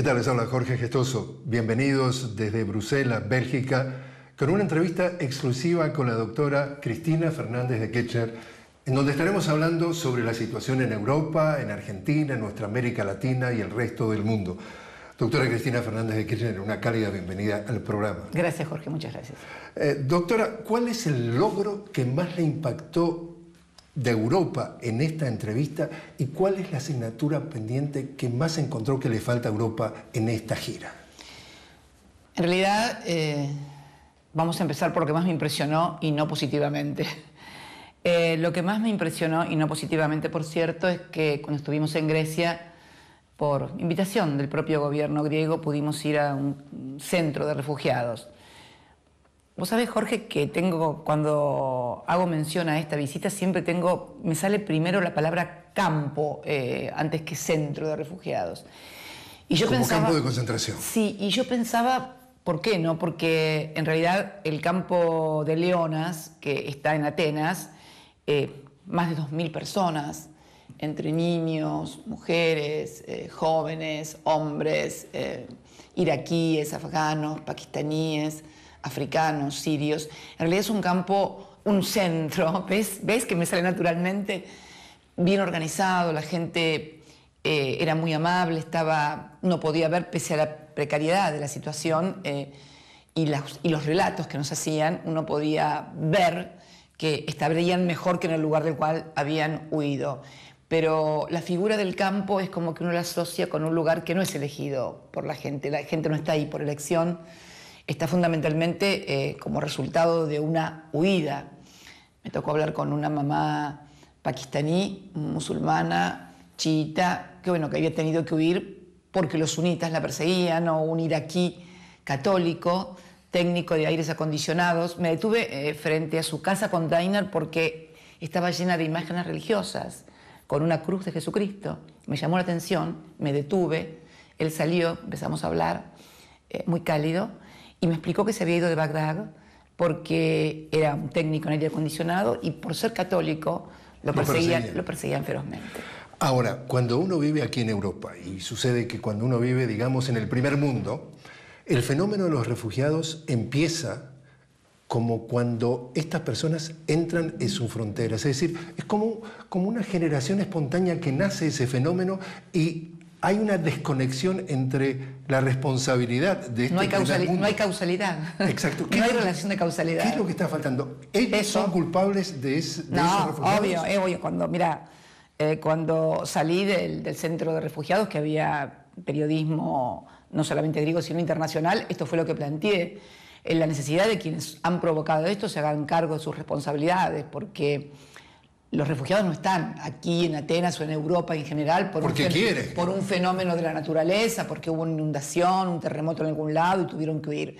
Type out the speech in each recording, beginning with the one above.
¿Qué tal? Les habla Jorge Gestoso. Bienvenidos desde Bruselas, Bélgica, con una entrevista exclusiva con la doctora Cristina Fernández de Ketcher, en donde estaremos hablando sobre la situación en Europa, en Argentina, en nuestra América Latina y el resto del mundo. Doctora Cristina Fernández de Kirchner, una cálida bienvenida al programa. Gracias, Jorge, muchas gracias. Eh, doctora, ¿cuál es el logro que más le impactó de Europa en esta entrevista y cuál es la asignatura pendiente que más encontró que le falta a Europa en esta gira? En realidad, eh, vamos a empezar por lo que más me impresionó y no positivamente. Eh, lo que más me impresionó y no positivamente, por cierto, es que cuando estuvimos en Grecia, por invitación del propio gobierno griego, pudimos ir a un centro de refugiados. Vos sabés, Jorge, que tengo, cuando hago mención a esta visita, siempre tengo, me sale primero la palabra campo eh, antes que centro de refugiados. Y yo Como campo de concentración. Sí, y yo pensaba, ¿por qué no? Porque en realidad el campo de Leonas, que está en Atenas, eh, más de 2.000 personas, entre niños, mujeres, eh, jóvenes, hombres, iraquíes, afganos, pakistaníes, africanos, sirios. En realidad es un campo, un centro, ¿ves? ¿Ves que me sale naturalmente? Bien organizado, la gente eh, era muy amable, estaba, no podía ver, pese a la precariedad de la situación y, y los relatos que nos hacían, uno podía ver que estarían mejor que en el lugar del cual habían huido pero la figura del campo es como que uno la asocia con un lugar que no es elegido por la gente, la gente no está ahí por elección, está fundamentalmente eh, como resultado de una huida. Me tocó hablar con una mamá pakistaní, musulmana, chiita, que bueno, que había tenido que huir porque los sunitas la perseguían, o un iraquí católico, técnico de aires acondicionados. Me detuve eh, frente a su casa con Dainer porque estaba llena de imágenes religiosas con una cruz de Jesucristo. Me llamó la atención, me detuve, él salió, empezamos a hablar, eh, muy cálido, y me explicó que se había ido de Bagdad porque era un técnico en aire acondicionado y por ser católico lo, perseguían, lo perseguían ferozmente. Ahora, cuando uno vive aquí en Europa, y sucede que cuando uno vive, digamos, en el primer mundo, el fenómeno de los refugiados empieza como cuando estas personas entran en sus fronteras. Es decir, es como, como una generación espontánea que nace ese fenómeno y hay una desconexión entre la responsabilidad de este no hay, causalidad, no hay causalidad. Exacto. no hay relación de causalidad. ¿Qué es lo que está faltando? ¿Ellos son culpables de, ese, de no, esos obvio, es obvio. Cuando, mira, eh, cuando salí del, del, centro de refugiados, que había periodismo no solamente griego, sino internacional, esto fue lo que planteé en la necesidad de quienes han provocado esto se hagan cargo de sus responsabilidades, porque los refugiados no están aquí en Atenas o en Europa en general por, un, por un fenómeno de la naturaleza, porque hubo una inundación, un terremoto en algún lado y tuvieron que huir.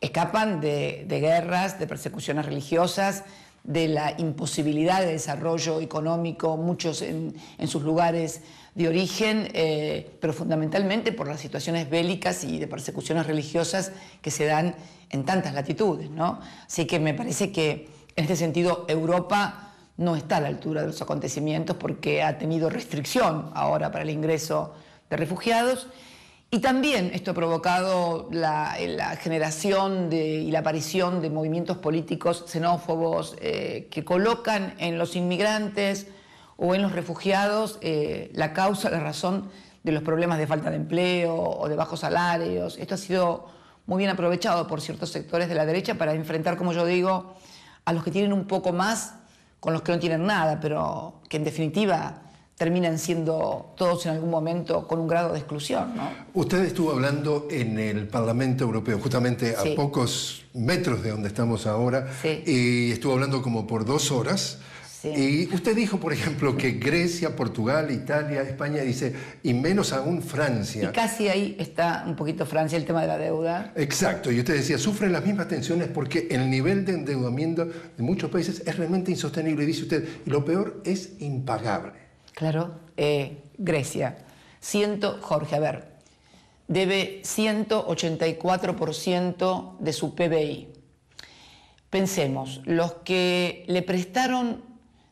Escapan de, guerras, de persecuciones religiosas, de la imposibilidad de desarrollo económico, muchos en, sus lugares de origen, eh, pero fundamentalmente por las situaciones bélicas y de persecuciones religiosas que se dan en tantas latitudes. ¿no? Así que me parece que en este sentido Europa no está a la altura de los acontecimientos porque ha tenido restricción ahora para el ingreso de refugiados. Y también esto ha provocado la, generación y la aparición de movimientos políticos xenófobos eh, que colocan en los inmigrantes o en los refugiados eh, la causa, la razón de los problemas de falta de empleo o de bajos salarios. Esto ha sido muy bien aprovechado por ciertos sectores de la derecha para enfrentar, como yo digo, a los que tienen un poco más con los que no tienen nada, pero que en definitiva terminan siendo todos en algún momento con un grado de exclusión. ¿no? Usted estuvo hablando en el Parlamento Europeo, justamente a pocos metros de donde estamos ahora, y estuvo hablando como por dos horas. Y usted dijo, por ejemplo, que Grecia, Portugal, Italia, España, dice, y menos aún Francia. Y casi ahí está un poquito Francia, el tema de la deuda. Exacto, y usted decía, sufren las mismas tensiones porque el nivel de endeudamiento de muchos países es realmente insostenible, dice usted, y lo peor es impagable. Claro, eh, Grecia, ciento, Jorge, a ver, debe 184% de su PBI. Pensemos, los que le prestaron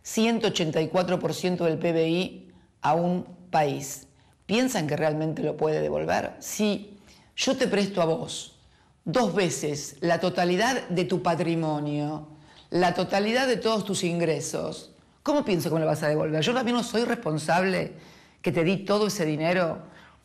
184% del PBI a un país. piensan que realmente lo puede devolver? Si yo te presto a vos dos veces la totalidad de tu patrimonio, la totalidad de todos tus ingresos, ¿cómo pienso que me lo vas a devolver? Yo también no soy responsable que te di todo ese dinero,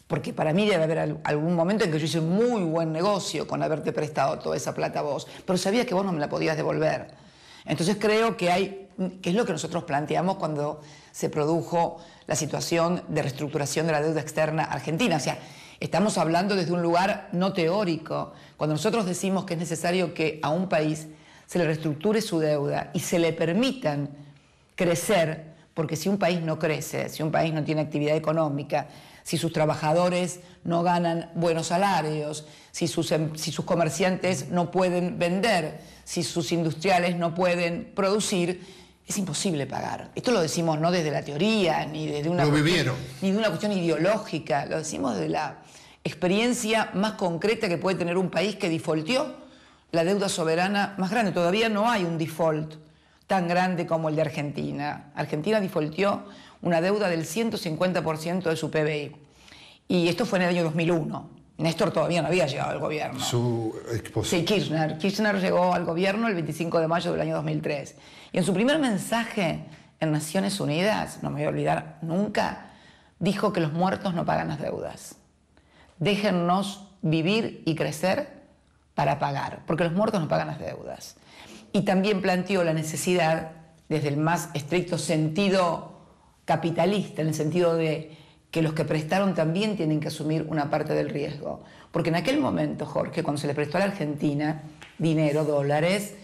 porque para mí debe haber algún momento en que yo hice un muy buen negocio con haberte prestado toda esa plata a vos, pero sabía que vos no me la podías devolver. Entonces creo que hay, que es lo que nosotros planteamos cuando se produjo la situación de reestructuración de la deuda externa argentina. O sea, estamos hablando desde un lugar no teórico. Cuando nosotros decimos que es necesario que a un país se le reestructure su deuda y se le permitan crecer, porque si un país no crece, si un país no tiene actividad económica, si sus trabajadores no ganan buenos salarios, si sus, em, si sus comerciantes no pueden vender, si sus industriales no pueden producir, es imposible pagar. Esto lo decimos no desde la teoría, ni desde una, cuestión, ni de una cuestión ideológica, lo decimos desde la experiencia más concreta que puede tener un país que defaultió la deuda soberana más grande. Todavía no hay un default tan grande como el de Argentina. Argentina defaultió una deuda del 150% de su PBI. Y esto fue en el año 2001. Néstor todavía no había llegado al gobierno. Su Sí, Kirchner. Kirchner llegó al gobierno el 25 de mayo del año 2003. Y en su primer mensaje en Naciones Unidas, no me voy a olvidar nunca, dijo que los muertos no pagan las deudas. Déjennos vivir y crecer para pagar, porque los muertos no pagan las deudas. Y también planteó la necesidad, desde el más estricto sentido capitalista, en el sentido de que los que prestaron también tienen que asumir una parte del riesgo. Porque en aquel momento, Jorge, cuando se le prestó a la Argentina dinero, dólares,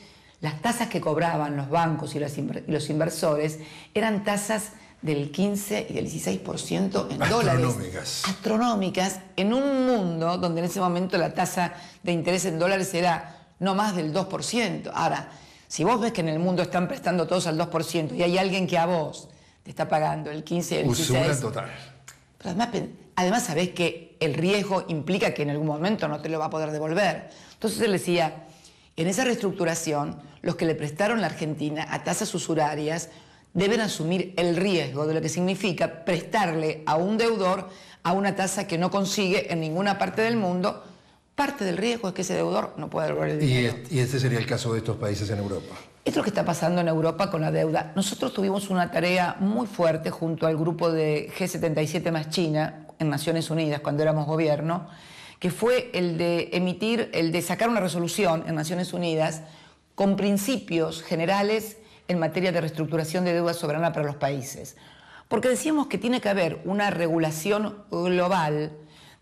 las tasas que cobraban los bancos y los, inversores eran tasas del 15 y del 16% en dólares. Astronómicas. Astronómicas, en un mundo donde en ese momento la tasa de interés en dólares era no más del 2%. Ahora, si vos ves que en el mundo están prestando todos al 2% y hay alguien que a vos te está pagando el 15 y el 16%. total además, además sabés que el riesgo implica que en algún momento no te lo va a poder devolver. Entonces él decía, en esa reestructuración, los que le prestaron la Argentina a tasas usurarias deben asumir el riesgo de lo que significa prestarle a un deudor a una tasa que no consigue en ninguna parte del mundo. Parte del riesgo es que ese deudor no pueda devolver el dinero. Y, este sería el caso de estos países en Europa. Esto es lo que está pasando en Europa con la deuda. Nosotros tuvimos una tarea muy fuerte junto al grupo de G77 más China en Naciones Unidas cuando éramos gobierno, que fue el de emitir, el de sacar una resolución en Naciones Unidas con principios generales en materia de reestructuración de deuda soberana para los países. Porque decíamos que tiene que haber una regulación global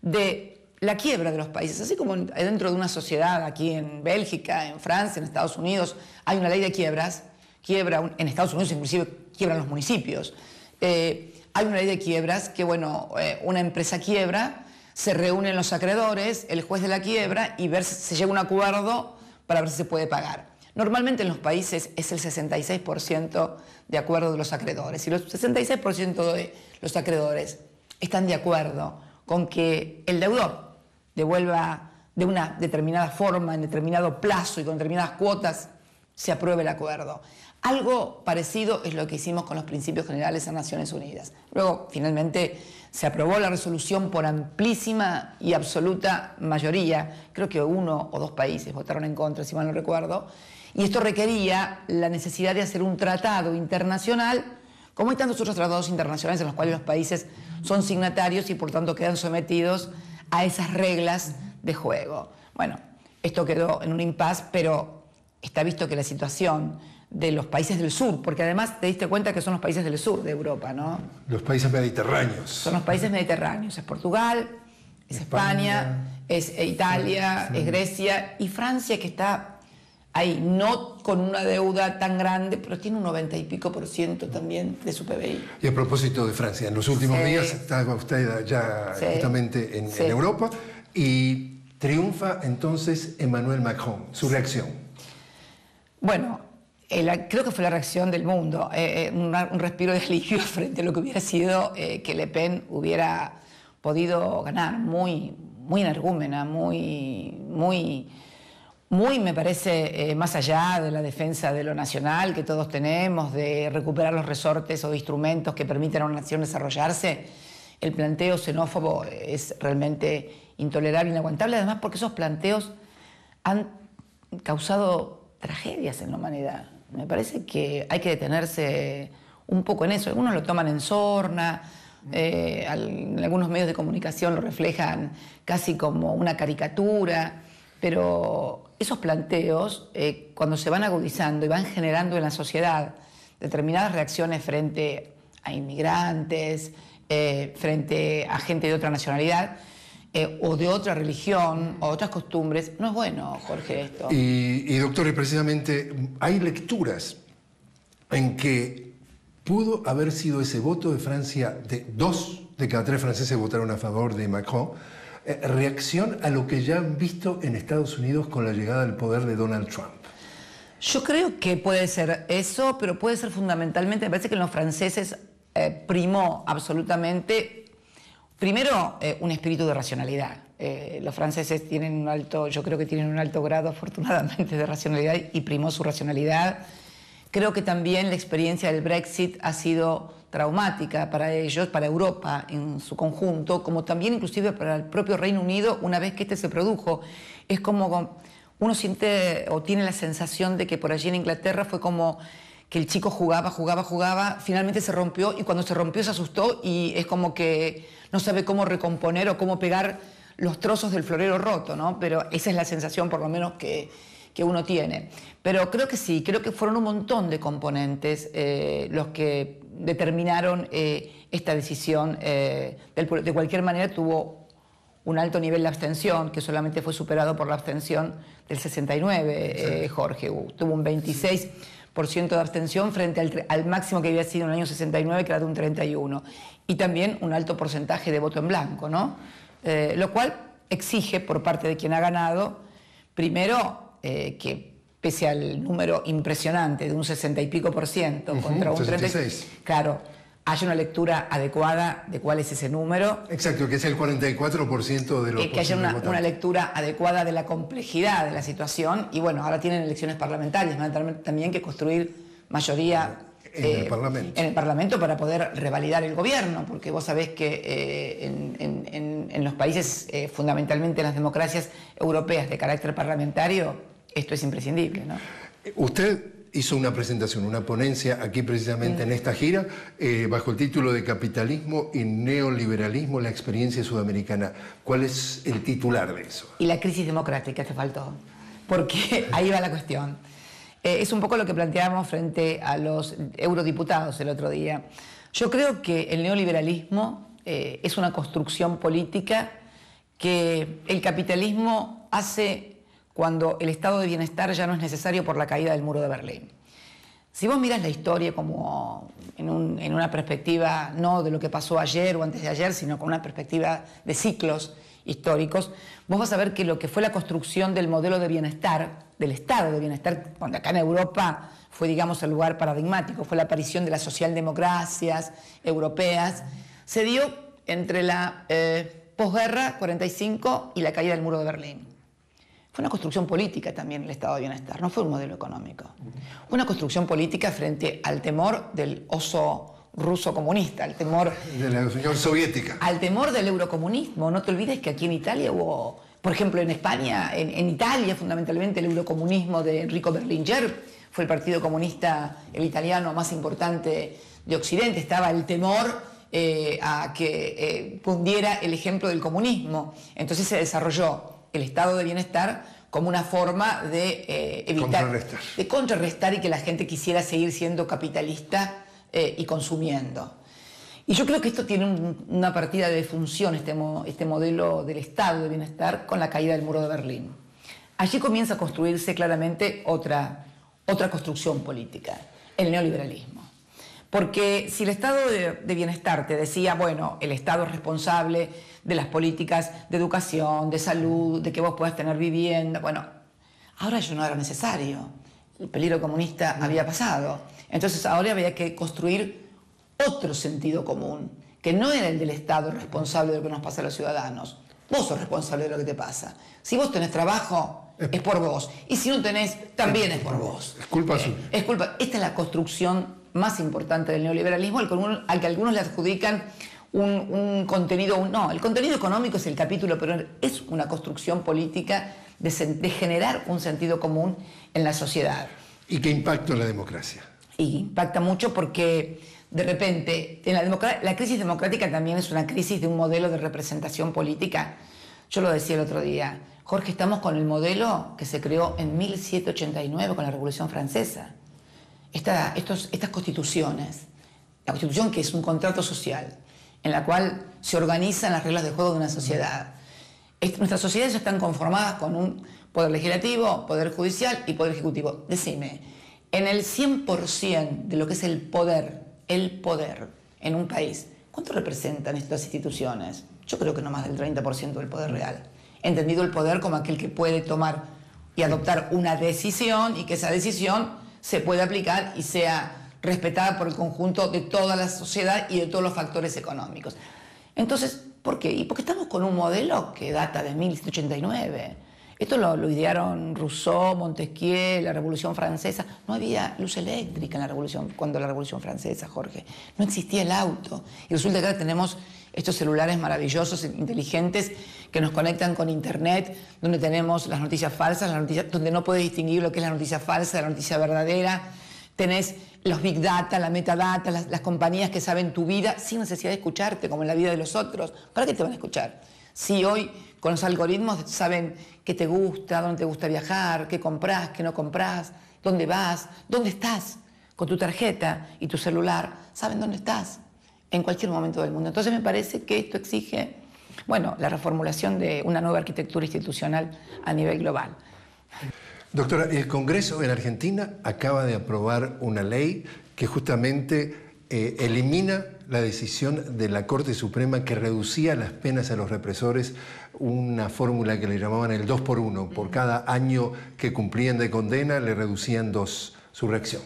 de la quiebra de los países, así como dentro de una sociedad aquí en Bélgica, en Francia, en Estados Unidos, hay una ley de quiebras, quiebra, en Estados Unidos inclusive quiebran los municipios. Eh, hay una ley de quiebras que, bueno, eh, una empresa quiebra, se reúnen los acreedores, el juez de la quiebra y ver si se llega a un acuerdo para ver si se puede pagar. Normalmente en los países es el 66% de acuerdo de los acreedores. Y los 66% de los acreedores están de acuerdo con que el deudor devuelva de una determinada forma, en determinado plazo y con determinadas cuotas, se apruebe el acuerdo. Algo parecido es lo que hicimos con los principios generales en Naciones Unidas. Luego, finalmente, se aprobó la resolución por amplísima y absoluta mayoría. Creo que uno o dos países votaron en contra, si mal no recuerdo. Y esto requería la necesidad de hacer un tratado internacional, como hay tantos otros tratados internacionales en los cuales los países son signatarios y por tanto quedan sometidos esas reglas de juego. Bueno, esto quedó en un impasse, pero está visto que la situación de los países del sur, porque además te diste cuenta que son los países del sur de Europa, ¿no? Los países mediterráneos. Son los países mediterráneos, es Portugal, es España, es Italia, es Grecia y Francia que está ahí, no con una deuda tan grande, pero tiene un 90 y pico por ciento también de su PBI. Y a propósito de Francia, en los últimos días estaba usted ya justamente en, Europa y triunfa entonces Emmanuel Macron, su reacción. Bueno, creo que fue la reacción del mundo, eh, eh, un respiro de alivio frente a lo que hubiera sido eh, que Le Pen hubiera podido ganar, muy, muy energúmena, muy, muy muy, me parece, eh, más allá de la defensa de lo nacional que todos tenemos, de recuperar los resortes o instrumentos que permiten a una nación desarrollarse, el planteo xenófobo es realmente intolerable, inaguantable, además porque esos planteos han causado tragedias en la humanidad. Me parece que hay que detenerse un poco en eso. Algunos lo toman en sorna, eh, algunos medios de comunicación lo reflejan casi como una caricatura, pero esos planteos, eh, cuando se van agudizando y van generando en la sociedad determinadas reacciones frente a inmigrantes, eh, frente a gente de otra nacionalidad, o de otra religión o otras costumbres, no es bueno, Jorge, esto. Y, y doctor, precisamente hay lecturas en que pudo haber sido ese voto de Francia, de dos de cada tres franceses votaron a favor de Macron, eh, reacción a lo que ya han visto en Estados Unidos con la llegada al poder de Donald Trump. Yo creo que puede ser eso, pero puede ser fundamentalmente, me parece que en los franceses eh, primó absolutamente, primero, eh, un espíritu de racionalidad. los franceses tienen un alto, yo creo que tienen un alto grado afortunadamente de racionalidad y primó su racionalidad Creo que también la experiencia del Brexit ha sido traumática para ellos, para Europa en su conjunto, como también inclusive para el propio Reino Unido una vez que este se produjo. Es como uno siente o tiene la sensación de que por allí en Inglaterra fue como que el chico jugaba, jugaba, jugaba, finalmente se rompió y cuando se rompió se asustó y es como que no sabe cómo recomponer o cómo pegar los trozos del florero roto, ¿no? Pero esa es la sensación por lo menos que, que uno tiene. Pero creo que sí, creo que fueron un montón de componentes eh, los que determinaron eh, esta decisión. Eh, de cualquier manera tuvo un alto nivel de abstención, que solamente fue superado por la abstención del 69, Jorge. Tuvo un 26% de abstención frente al, al, máximo que había sido en el año 69, que era de un 31. Y también un alto porcentaje de voto en blanco, ¿no? lo cual exige por parte de quien ha ganado, primero, eh, que pese al número impresionante de un 60 y pico por ciento contra un 36, claro, haya una lectura adecuada de cuál es ese número. Exacto, que es el 44% de los eh, Que haya una, una, lectura adecuada de la complejidad de la situación y bueno, ahora tienen elecciones parlamentarias, van a también que construir mayoría en, el eh, Parlamento. en el Parlamento para poder revalidar el gobierno, porque vos sabés que en, en, los países, fundamentalmente en las democracias europeas de carácter parlamentario, esto es imprescindible. ¿no? Usted hizo una presentación, una ponencia aquí precisamente en esta gira, eh, bajo el título de Capitalismo y Neoliberalismo, la experiencia sudamericana. ¿Cuál es el titular de eso? Y la crisis democrática te faltó, porque ahí va la cuestión. Eh, es un poco lo que planteábamos frente a los eurodiputados el otro día. Yo creo que el neoliberalismo eh, es una construcción política que el capitalismo hace cuando el estado de bienestar ya no es necesario por la caída del muro de Berlín. Si vos miras la historia como en, una perspectiva no de lo que pasó ayer o antes de ayer, sino con una perspectiva de ciclos históricos, vos vas a ver que lo que fue la construcción del modelo de bienestar, del estado de bienestar, cuando acá en Europa fue, digamos, el lugar paradigmático, fue la aparición de las socialdemocracias europeas, se dio entre la eh, posguerra 45 y la caída del muro de Berlín. Fue una construcción política también el estado de bienestar, no fue un modelo económico. Fue una construcción política frente al temor del oso ruso comunista, al temor... De la Unión Soviética. Al temor del eurocomunismo. No te olvides que aquí en Italia hubo, por ejemplo, en España, en, Italia fundamentalmente el eurocomunismo de Enrico Berlinguer, fue el partido comunista, el italiano más importante de Occidente, estaba el temor eh, a que eh, el ejemplo del comunismo. Entonces se desarrolló el estado de bienestar como una forma de eh, evitar, de contrarrestar y que la gente quisiera seguir siendo capitalista eh, y consumiendo. Y yo creo que esto tiene una partida de función, este, este modelo del estado de bienestar, con la caída del muro de Berlín. Allí comienza a construirse claramente otra, otra construcción política, el neoliberalismo. Porque si el estado de, bienestar te decía, bueno, el Estado es responsable de las políticas de educación, de salud, de que vos puedas tener vivienda, bueno, ahora eso no era necesario. El peligro comunista había pasado. Entonces ahora había que construir otro sentido común, que no era el del Estado responsable de lo que nos pasa a los ciudadanos. Vos sos responsable de lo que te pasa. Si vos tenés trabajo, es por vos. Y si no tenés, también es por vos. Es culpa suya. Es culpa. Esta es la construcción más importante del neoliberalismo, al que algunos, le adjudican un, contenido, no, el contenido económico es el capítulo, pero es una construcción política de, generar un sentido común en la sociedad. ¿Y qué impacto en la democracia? Y impacta mucho porque de repente, en la, la crisis democrática también es una crisis de un modelo de representación política. Yo lo decía el otro día, Jorge, estamos con el modelo que se creó en 1789 con la Revolución Francesa. estos, estas constituciones, la constitución que es un contrato social, en la cual se organizan las reglas de juego de una sociedad. nuestras sociedades están conformadas con un poder legislativo, poder judicial y poder ejecutivo. Decime, en el 100% de lo que es el poder, el poder en un país, ¿cuánto representan estas instituciones? Yo creo que no más del 30% del poder real. Entendido el poder como aquel que puede tomar y adoptar una decisión y que esa decisión se puede aplicar y sea respetada por el conjunto de toda la sociedad y de todos los factores económicos. Entonces, ¿por qué? Y porque estamos con un modelo que data de 1789. Esto lo, idearon Rousseau, Montesquieu, la Revolución Francesa. No había luz eléctrica en la Revolución, cuando la Revolución Francesa, Jorge. No existía el auto. Y resulta que ahora tenemos estos celulares maravillosos, inteligentes, que nos conectan con Internet, donde tenemos las noticias falsas, las noticias, donde no puedes distinguir lo que es la noticia falsa de la noticia verdadera. Tenés los big data, la metadata, las, las, compañías que saben tu vida sin necesidad de escucharte, como en la vida de los otros. ¿Para qué te van a escuchar? Si hoy con los algoritmos saben qué te gusta, dónde te gusta viajar, qué compras, qué no compras, dónde vas, dónde estás, con tu tarjeta y tu celular, saben dónde estás en cualquier momento del mundo. Entonces me parece que esto exige, bueno, la reformulación de una nueva arquitectura institucional a nivel global. Doctora, el Congreso en Argentina acaba de aprobar una ley que justamente eh, elimina la decisión de la Corte Suprema que reducía las penas a los represores, una fórmula que le llamaban el 2 por 1. Por cada año que cumplían de condena le reducían dos su reacción.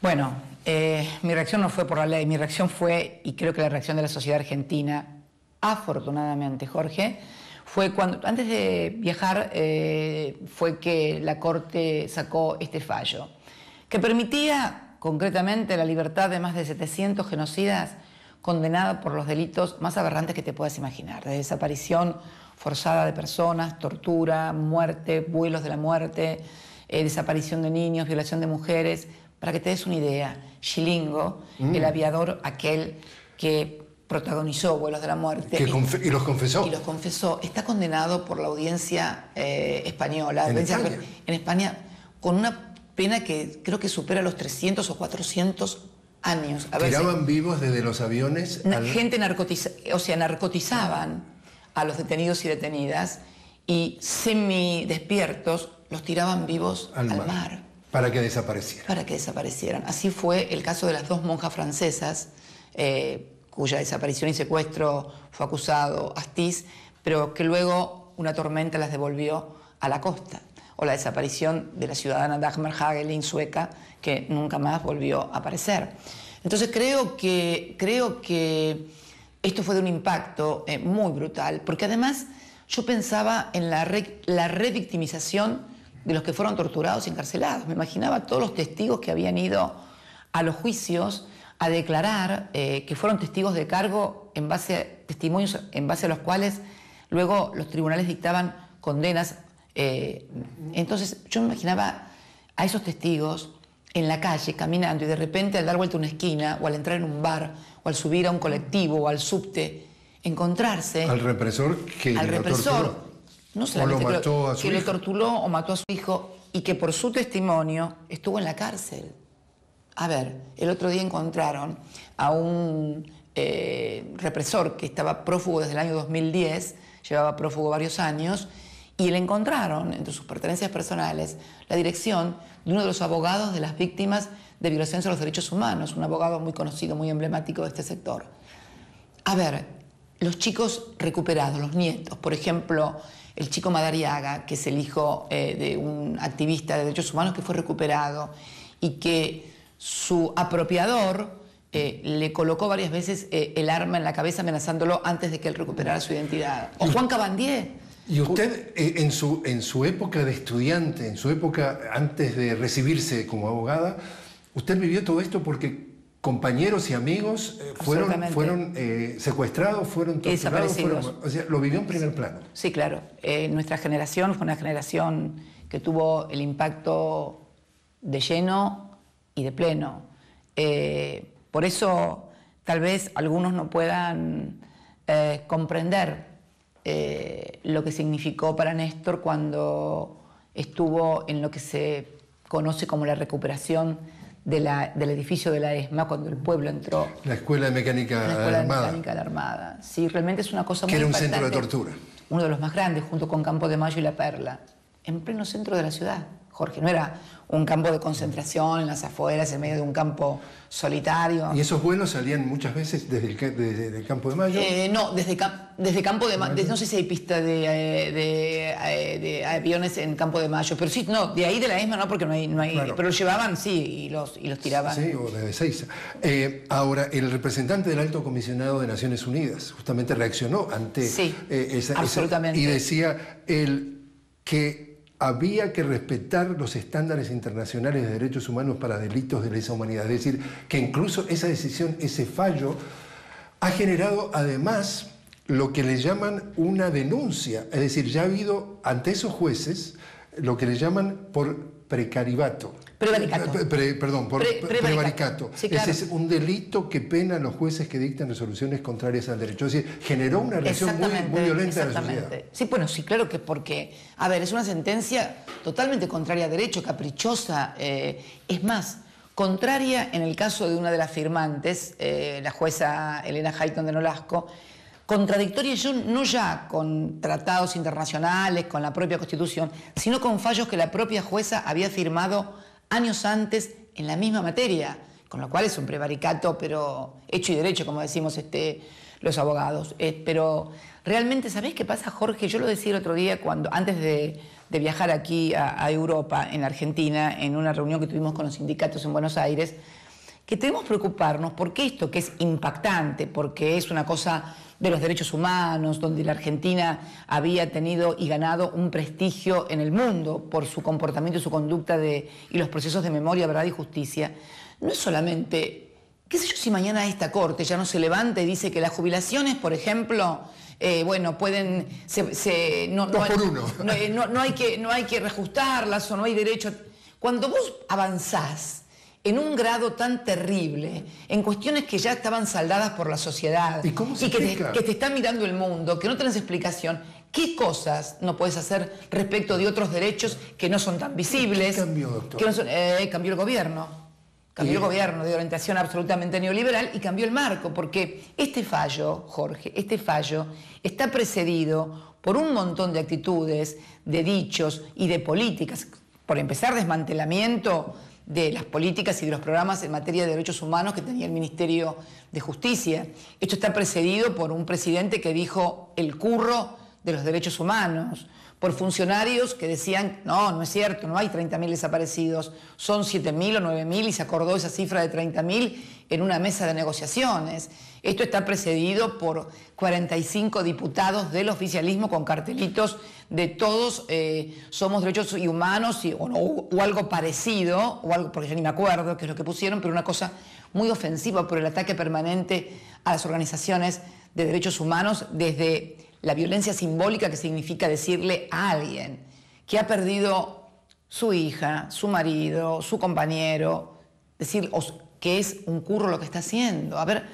Bueno, eh, mi reacción no fue por la ley, mi reacción fue, y creo que la reacción de la sociedad argentina, afortunadamente, Jorge, fue cuando, antes de viajar, eh, fue que la Corte sacó este fallo, que permitía concretamente la libertad de más de 700 genocidas condenados por los delitos más aberrantes que te puedas imaginar, de desaparición forzada de personas, tortura, muerte, vuelos de la muerte, eh, desaparición de niños, violación de mujeres. Para que te des una idea, Chilingo, mm. el aviador aquel que protagonizó Vuelos de la Muerte. y, los confesó. Y los confesó. Está condenado por la audiencia eh, española. ¿En, España? en España, con una pena que creo que supera los 300 o 400 años. A ¿Tiraban vivos desde los aviones? Gente narcotiza o sea, narcotizaban a los detenidos y detenidas y semi-despiertos los tiraban vivos al, mar. Para que desaparecieran. Para que desaparecieran. Así fue el caso de las dos monjas francesas. Eh, cuya desaparición y secuestro fue acusado Astiz, pero que luego una tormenta las devolvió a la costa. O la desaparición de la ciudadana Dagmar Hagelin, sueca, que nunca más volvió a aparecer. Entonces creo que, creo que esto fue de un impacto eh, muy brutal, porque además yo pensaba en la, la revictimización de los que fueron torturados y encarcelados. Me imaginaba todos los testigos que habían ido a los juicios a declarar eh, que fueron testigos de cargo en base a testimonios en base a los cuales luego los tribunales dictaban condenas. Eh, entonces yo me imaginaba a esos testigos en la calle caminando y de repente al dar vuelta a una esquina o al entrar en un bar o al subir a un colectivo o al subte encontrarse al represor que al represor torturó. no solamente que, lo, que lo torturó o mató a su hijo y que por su testimonio estuvo en la cárcel. A ver, el otro día encontraron a un eh, represor que estaba prófugo desde el año 2010, llevaba prófugo varios años, y le encontraron, entre sus pertenencias personales, la dirección de uno de los abogados de las víctimas de violaciones a los derechos humanos, un abogado muy conocido, muy emblemático de este sector. A ver, los chicos recuperados, los nietos, por ejemplo, el chico Madariaga, que es el hijo eh, de un activista de derechos humanos que fue recuperado y que su apropiador eh, le colocó varias veces eh, el arma en la cabeza amenazándolo antes de que él recuperara su identidad. O Juan Cabandier. Y usted, eh, en, su, en su época de estudiante, en su época antes de recibirse como abogada, usted vivió todo esto porque compañeros y amigos fueron, fueron eh, secuestrados, fueron torturados, desaparecidos. fueron- o sea, lo vivió en primer plano. Sí, claro. Nuestra generación fue una generación que tuvo el impacto de lleno y de pleno. Eh, por eso tal vez algunos no puedan eh, comprender eh, lo que significó para Néstor cuando estuvo en lo que se conoce como la recuperación de la- del edificio de la ESMA, cuando el pueblo entró La Escuela de Mecánica la Escuela de Armada. Mecánica de la Armada. Sí, realmente es una cosa Que muy era un centro de tortura. Uno de los más grandes, junto con Campo de Mayo y La Perla, en pleno centro de la ciudad. Jorge, no era un campo de concentración en las afueras, en medio de un campo solitario. Y esos vuelos salían muchas veces desde el, ca- desde el Campo de Mayo. Eh, no, desde, desde Campo de Mayo, no sé si hay pista de, eh, de, eh, de aviones en Campo de Mayo, pero sí, no, de ahí de la ESMA no, porque no hay, no hay Claro. pero los llevaban, sí, y los, y los tiraban. Sí, o desde Seiza. Eh, ahora, el representante del Alto Comisionado de Naciones Unidas justamente reaccionó ante Sí, eh, esa, esa- absolutamente. y decía el, que había que respetar los estándares internacionales de derechos humanos para delitos de lesa humanidad. Es decir, que incluso esa decisión, ese fallo, ha generado además lo que le llaman una denuncia. Es decir, ya ha habido ante esos jueces lo que le llaman por precaribato. Prevaricato. Pre- pre- perdón, por Pre- pre- prevaricato. prevaricato. Sí, claro. Ese es un delito que pena a los jueces que dictan resoluciones contrarias al derecho. Es decir, generó una reacción muy, muy violenta de la sociedad. Sí, bueno, sí, claro que porque, a ver, es una sentencia totalmente contraria a derecho, caprichosa. eh, es más, contraria en el caso de una de las firmantes, eh, la jueza Elena Hayton de Nolasco, contradictoria yo no ya con tratados internacionales, con la propia Constitución, sino con fallos que la propia jueza había firmado años antes en la misma materia, con lo cual es un prevaricato, pero hecho y derecho, como decimos este, los abogados. Eh, pero realmente, ¿sabés qué pasa, Jorge? Yo lo decía el otro día cuando, antes de, viajar aquí a, a Europa, en Argentina, en una reunión que tuvimos con los sindicatos en Buenos Aires, que tenemos que preocuparnos porque esto que es impactante, porque es una cosa de los derechos humanos, donde la Argentina había tenido y ganado un prestigio en el mundo por su comportamiento y su conducta de, y los procesos de memoria, verdad y justicia, no es solamente, qué sé yo, si mañana esta corte ya no se levanta y dice que las jubilaciones, por ejemplo, eh, bueno, pueden, se- se- no, no por uno. no, eh, no- no hay que, no hay que reajustarlas o no hay derecho. Cuando vos avanzás en un grado tan terrible, en cuestiones que ya estaban saldadas por la sociedad ¿Y cómo se que, te, que te está mirando el mundo, que no tenés explicación, ¿qué cosas no puedes hacer respecto de otros derechos que no son tan visibles? ¿Qué cambió, doctor? Que no son- eh, cambió el gobierno. Cambió el gobierno de orientación absolutamente neoliberal y cambió el marco, porque este fallo, Jorge, este fallo está precedido por un montón de actitudes, de dichos y de políticas. Por empezar, desmantelamiento de las políticas y de los programas en materia de derechos humanos que tenía el Ministerio de Justicia. Esto está precedido por un presidente que dijo el curro de los derechos humanos, por funcionarios que decían, no, no es cierto, no hay 30.000 desaparecidos, son 7.000 o 9.000 y se acordó esa cifra de 30.000 en una mesa de negociaciones. Esto está precedido por 45 diputados del oficialismo con cartelitos de todos eh, somos derechos y humanos o, algo parecido, o algo, porque yo ni me acuerdo qué es lo que pusieron, pero una cosa muy ofensiva por el ataque permanente a las organizaciones de derechos humanos desde la violencia simbólica que significa decirle a alguien que ha perdido su hija, su marido, su compañero, decir que es un curro lo que está haciendo. A ver,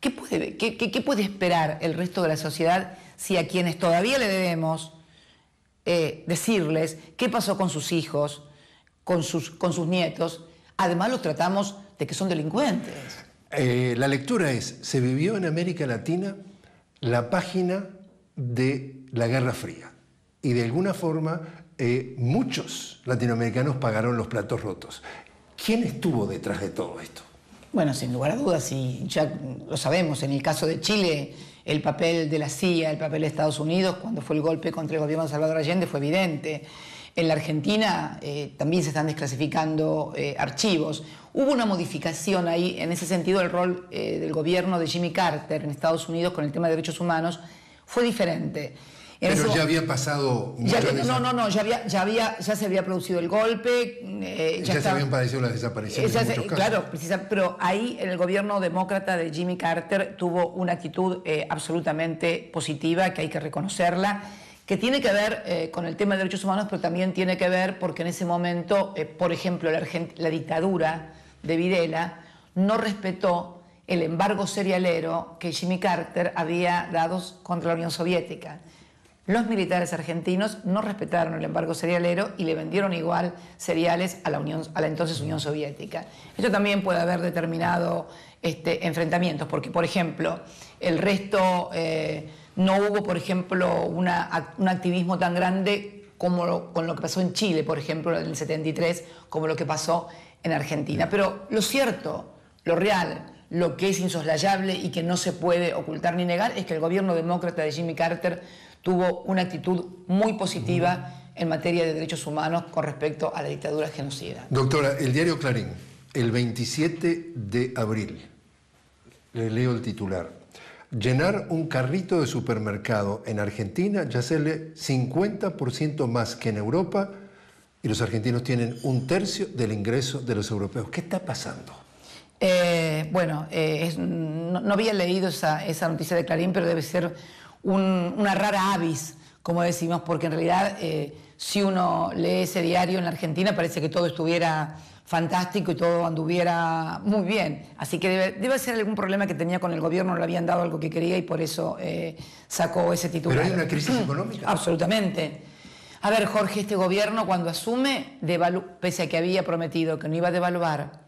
¿qué puede, qué puede esperar el resto de la sociedad si a quienes todavía le debemos eh, decirles qué pasó con sus hijos, con sus, con sus nietos, además los tratamos de que son delincuentes? Eh, la lectura es, se vivió en América Latina la página de la Guerra Fría. Y de alguna forma eh, muchos latinoamericanos pagaron los platos rotos. ¿Quién estuvo detrás de todo esto? Bueno, sin lugar a dudas, y ya lo sabemos, en el caso de Chile, el papel de la CIA, el papel de Estados Unidos, cuando fue el golpe contra el gobierno de Salvador Allende, fue evidente. En la Argentina eh, también se están desclasificando eh, archivos. Hubo una modificación ahí, en ese sentido, el rol eh, del gobierno de Jimmy Carter en Estados Unidos con el tema de derechos humanos fue diferente. Pero ya había pasado ya No, no, no, ya, había, ya, había, ya se había producido el golpe. Eh, ya, se habían padecido las desapariciones. en claro, pero ahí el gobierno demócrata de Jimmy Carter tuvo una actitud eh, absolutamente positiva, que hay que reconocerla, que tiene que ver eh, con el tema de derechos humanos, pero también tiene que ver porque en ese momento, por ejemplo, la, la dictadura de Videla no respetó el embargo cerealero que Jimmy Carter había dado contra la Unión Soviética. Los militares argentinos no respetaron el embargo cerealero y le vendieron igual cereales a la, Unión, a la entonces Unión Soviética. Esto también puede haber determinado este, enfrentamientos, porque, por ejemplo, el resto eh, no hubo, por ejemplo, un activismo tan grande como con lo que pasó en Chile, por ejemplo, en el 73, como lo que pasó en Argentina. Pero lo cierto, lo real, lo que es insoslayable y que no se puede ocultar ni negar es que el gobierno demócrata de Jimmy Carter tuvo una actitud muy positiva en materia de derechos humanos con respecto a la dictadura genocida. Doctora, el diario Clarín, el 27 de abril, le leo el titular, llenar un carrito de supermercado en Argentina ya hacerle 50% más que en Europa y los argentinos tienen un tercio del ingreso de los europeos. ¿Qué está pasando? Eh, bueno, eh, no, había leído esa, esa noticia de Clarín, pero debe ser una rara avis, como decimos, porque en realidad eh, si uno lee ese diario en la Argentina parece que todo estuviera fantástico y todo anduviera muy bien. Así que debe, ser algún problema que tenía con el gobierno, no le habían dado algo que quería y por eso eh, sacó ese titular. ¿Pero hay una crisis económica? Absolutamente. A ver, Jorge, este gobierno cuando asume, pese a que había prometido que no iba a devaluar,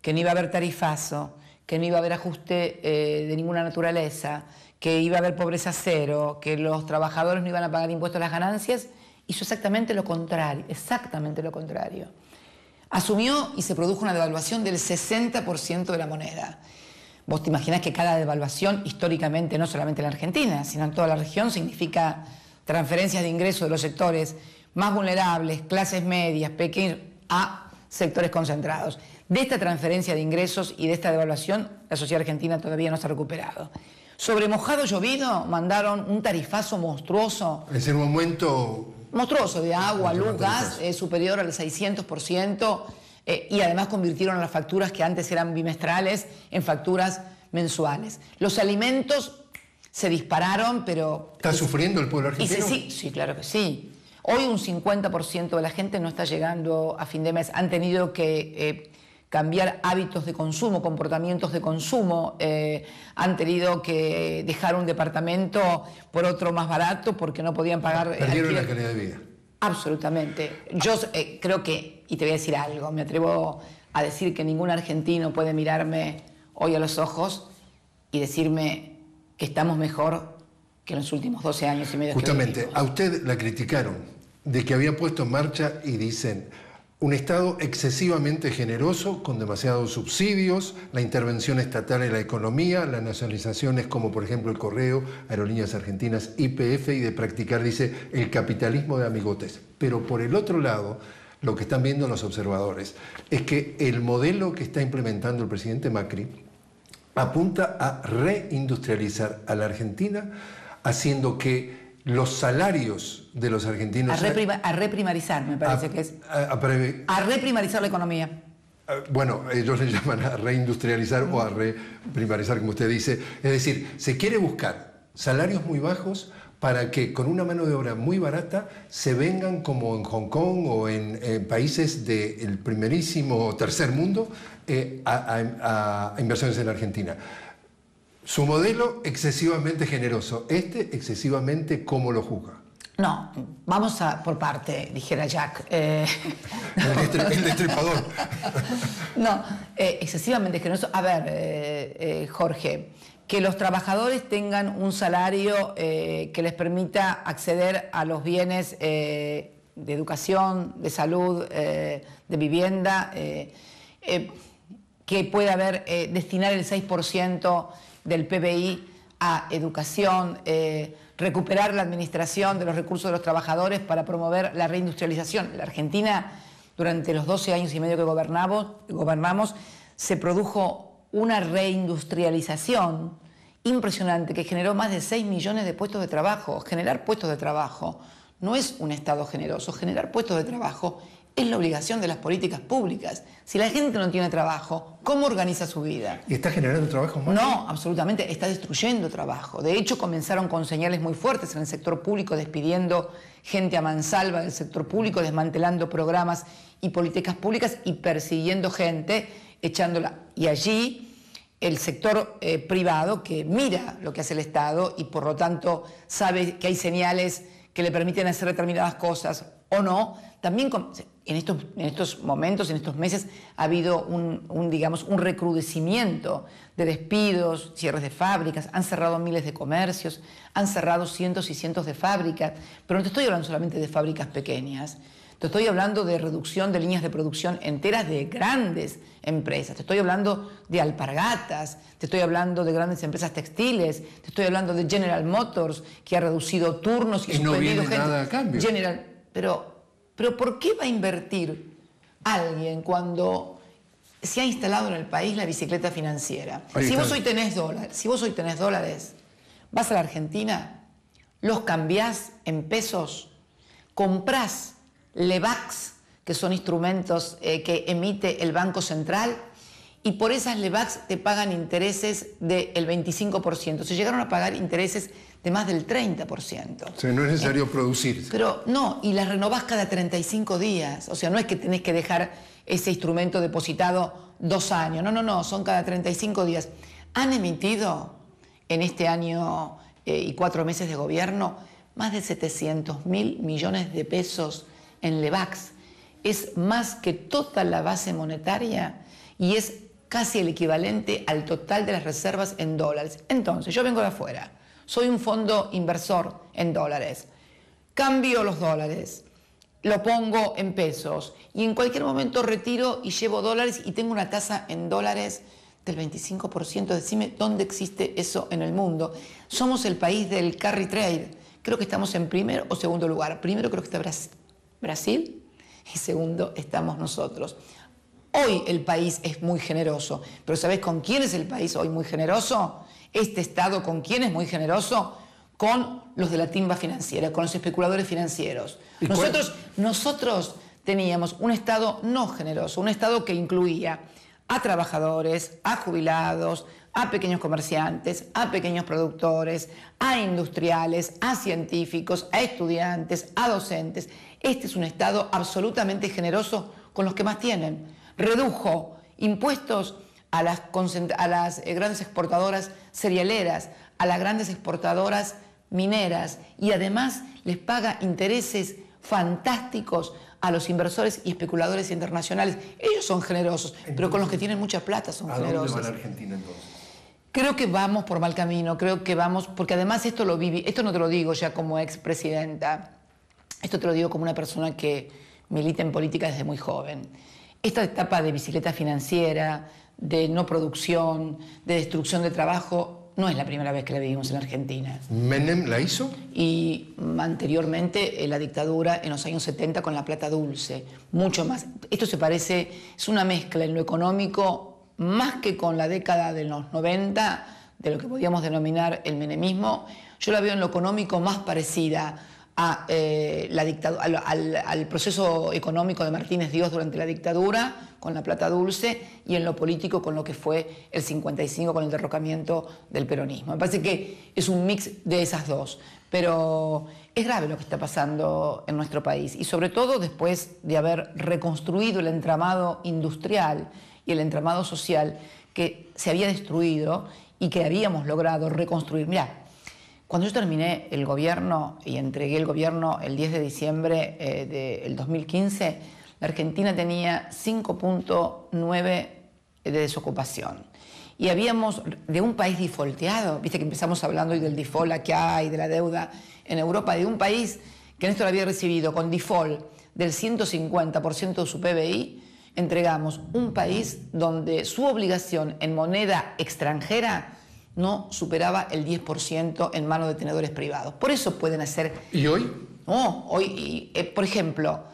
que no iba a haber tarifazo, que no iba a haber ajuste eh, de ninguna naturaleza, que iba a haber pobreza cero, que los trabajadores no iban a pagar impuestos a las ganancias, hizo exactamente lo contrario, exactamente lo contrario. Asumió y se produjo una devaluación del 60% de la moneda. Vos te imaginás que cada devaluación, históricamente, no solamente en la Argentina, sino en toda la región, significa transferencias de ingresos de los sectores más vulnerables, clases medias, pequeños, a sectores concentrados. De esta transferencia de ingresos y de esta devaluación, la sociedad argentina todavía no se ha recuperado. Sobre mojado llovido mandaron un tarifazo monstruoso. En ese momento... Monstruoso de agua, luz, gas, eh, superior al 600%, eh, y además convirtieron las facturas que antes eran bimestrales en facturas mensuales. Los alimentos se dispararon, pero... ¿Está sufriendo el pueblo argentino? sí, sí, claro que sí. Hoy un 50% de la gente no está llegando a fin de mes. Han tenido que eh, cambiar hábitos de consumo, comportamientos de consumo, eh, han tenido que dejar un departamento por otro más barato porque no podían pagar... Perdieron la calidad de vida. Absolutamente. Yo eh, creo que, y te voy a decir algo, me atrevo a decir que ningún argentino puede mirarme hoy a los ojos y decirme que estamos mejor que en los últimos 12 años y medio. Justamente, a usted la criticaron de que había puesto en marcha y dicen un Estado excesivamente generoso, con demasiados subsidios, la intervención estatal en la economía, las nacionalizaciones como por ejemplo el Correo, Aerolíneas Argentinas, IPF y de practicar, dice, el capitalismo de amigotes. Pero por el otro lado, lo que están viendo los observadores es que el modelo que está implementando el presidente Macri apunta a reindustrializar a la Argentina, haciendo que los salarios de los argentinos... A, reprimarizar, me parece que es. A, reprimarizar la economía. Bueno, ellos le llaman a reindustrializar o a reprimarizar, como usted dice. Es decir, se quiere buscar salarios muy bajos para que con una mano de obra muy barata se vengan como en Hong Kong o en, países del primerísimo tercer mundo eh, a inversiones en la Argentina. Su modelo excesivamente generoso, este excesivamente cómo lo juzga. No, vamos a por parte, dijera Jack. Eh, el, destripador. no, eh, excesivamente generoso. A ver, eh, Jorge, que los trabajadores tengan un salario que les permita acceder a los bienes de educación, de salud, de vivienda, que pueda haber, destinar el 6% del PBI a educación, eh, recuperar la administración de los recursos de los trabajadores para promover la reindustrialización. La Argentina, durante los 12 años y medio que gobernamos, gobernamos se produjo una reindustrialización impresionante que generó más de 6 millones de puestos de trabajo. Generar puestos de trabajo no es un Estado generoso. Generar puestos de trabajo es la obligación de las políticas públicas. Si la gente no tiene trabajo, ¿cómo organiza su vida? ¿Y está generando trabajo más? No, absolutamente, está destruyendo trabajo. De hecho, comenzaron con señales muy fuertes en el sector público, despidiendo gente a mansalva del sector público, desmantelando programas y políticas públicas y persiguiendo gente, echándola. Y allí el sector eh, privado que mira lo que hace el Estado y por lo tanto sabe que hay señales que le permiten hacer determinadas cosas o no, también en estos, en estos momentos, en estos meses, ha habido un, digamos, un recrudecimiento de despidos, cierres de fábricas, han cerrado miles de comercios, han cerrado cientos y cientos de fábricas, pero no te estoy hablando solamente de fábricas pequeñas, te estoy hablando de reducción de líneas de producción enteras de grandes empresas, te estoy hablando de alpargatas, te estoy hablando de grandes empresas textiles, te estoy hablando de General Motors, que ha reducido turnos y, y no viene nada a cambio. General, pero pero ¿por qué va a invertir alguien cuando se ha instalado en el país la bicicleta financiera? si vos, hoy tenés dólares, si vos hoy tenés dólares, vas a la Argentina, los cambiás en pesos, comprás LEVAX, que son instrumentos eh, que emite el Banco Central, y por esas LEVAX te pagan intereses del 25%. Se llegaron a pagar intereses de más del 30%. O sea, no es necesario producir. Pero no, y las renovás cada 35 días. O sea, no es que tenés que dejar ese instrumento depositado dos años. No, no, no, son cada 35 días. Han emitido en este año eh, y cuatro meses de gobierno más de 700 mil millones de pesos en LEVAX. Es más que toda la base monetaria y es casi el equivalente al total de las reservas en dólares. Entonces, yo vengo de afuera soy un fondo inversor en dólares. Cambio los dólares, lo pongo en pesos y en cualquier momento retiro y llevo dólares y tengo una tasa en dólares del 25%. Decime dónde existe eso en el mundo. Somos el país del carry trade. Creo que estamos en primer o segundo lugar. Primero creo que está Brasil y segundo estamos nosotros. Hoy el país es muy generoso, pero ¿sabés con quién es el país hoy muy generoso? Este Estado, ¿con quién es muy generoso? Con los de la timba financiera, con los especuladores financieros. Nosotros, nosotros teníamos un Estado no generoso, un Estado que incluía a trabajadores, a jubilados, a pequeños comerciantes, a pequeños productores, a industriales, a científicos, a estudiantes, a docentes. Este es un Estado absolutamente generoso con los que más tienen. Redujo impuestos a las, a las eh, grandes exportadoras cerealeras, a las grandes exportadoras mineras y además les paga intereses fantásticos a los inversores y especuladores internacionales. Ellos son generosos, pero con los que tienen mucha plata son generosos. ¿A dónde va la Argentina entonces? Creo que vamos por mal camino, creo que vamos, porque además esto lo viví, esto no te lo digo ya como expresidenta, esto te lo digo como una persona que milita en política desde muy joven. Esta etapa de bicicleta financiera, de no producción, de destrucción de trabajo, no es la primera vez que la vivimos en Argentina. ¿Menem la hizo? Y anteriormente la dictadura en los años 70 con la plata dulce, mucho más. Esto se parece, es una mezcla en lo económico, más que con la década de los 90, de lo que podríamos denominar el menemismo, yo la veo en lo económico más parecida eh, la al, proceso económico de Martínez Dios durante la dictadura, con la plata dulce, y en lo político con lo que fue el 55 con el derrocamiento del peronismo. Me parece que es un mix de esas dos, pero es grave lo que está pasando en nuestro país, y sobre todo después de haber reconstruido el entramado industrial y el entramado social que se había destruido y que habíamos logrado reconstruir. Mirá, cuando yo terminé el gobierno y entregué el gobierno el 10 de diciembre eh, del 2015, la Argentina tenía 5.9 de desocupación. Y habíamos, de un país defaulteado, viste que empezamos hablando hoy del default que hay, de la deuda en Europa, de un país que lo había recibido con default del 150% de su PBI, entregamos un país donde su obligación en moneda extranjera no superaba el 10% en manos de tenedores privados. Por eso pueden hacer... ¿Y hoy? No, hoy, eh, por ejemplo,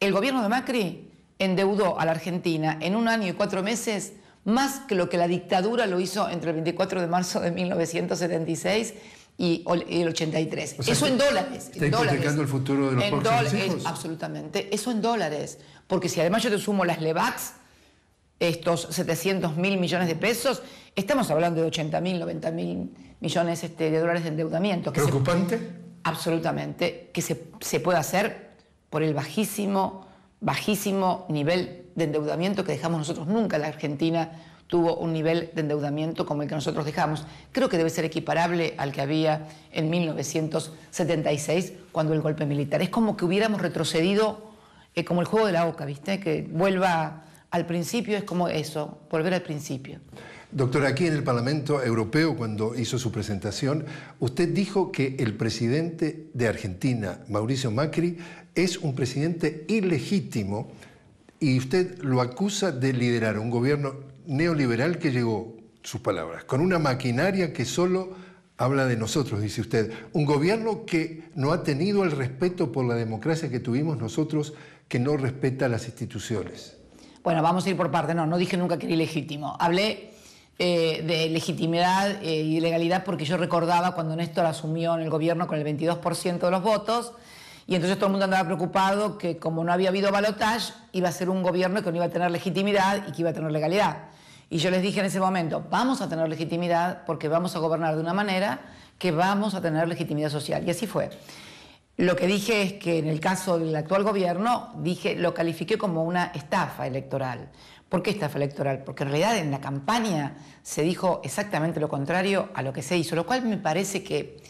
el gobierno de Macri endeudó a la Argentina en un año y cuatro meses más que lo que la dictadura lo hizo entre el 24 de marzo de 1976 y el 83. eso en dólares. ¿Está hipotecando el futuro de los próximos hijos? absolutamente. Eso en dólares. Porque si además yo te sumo las LEVAX, estos 700 mil millones de pesos, estamos hablando de 80 mil, 90 mil millones este, de dólares de endeudamiento. ¿Preocupante? absolutamente. Que se, se puede hacer por el bajísimo, bajísimo nivel de endeudamiento que dejamos nosotros. Nunca la Argentina tuvo un nivel de endeudamiento como el que nosotros dejamos. Creo que debe ser equiparable al que había en 1976 cuando el golpe militar. Es como que hubiéramos retrocedido eh, como el juego de la oca, ¿viste? Que vuelva al principio, es como eso, volver al principio. Doctor, aquí en el Parlamento Europeo, cuando hizo su presentación, usted dijo que el presidente de Argentina, Mauricio Macri, es un presidente ilegítimo y usted lo acusa de liderar un gobierno neoliberal que llegó, sus palabras, con una maquinaria que solo habla de nosotros, dice usted. Un gobierno que no ha tenido el respeto por la democracia que tuvimos nosotros, que no respeta las instituciones. Bueno, vamos a ir por parte. No, no dije nunca que era ilegítimo. Hablé eh, de legitimidad eh, y legalidad porque yo recordaba cuando Néstor asumió en el gobierno con el 22% de los votos y entonces todo el mundo andaba preocupado que como no había habido balotaje, iba a ser un gobierno que no iba a tener legitimidad y que iba a tener legalidad. Y yo les dije en ese momento, vamos a tener legitimidad porque vamos a gobernar de una manera que vamos a tener legitimidad social. Y así fue. Lo que dije es que en el caso del actual gobierno, dije, lo califiqué como una estafa electoral. ¿Por qué estafa electoral? Porque en realidad en la campaña se dijo exactamente lo contrario a lo que se hizo, lo cual me parece que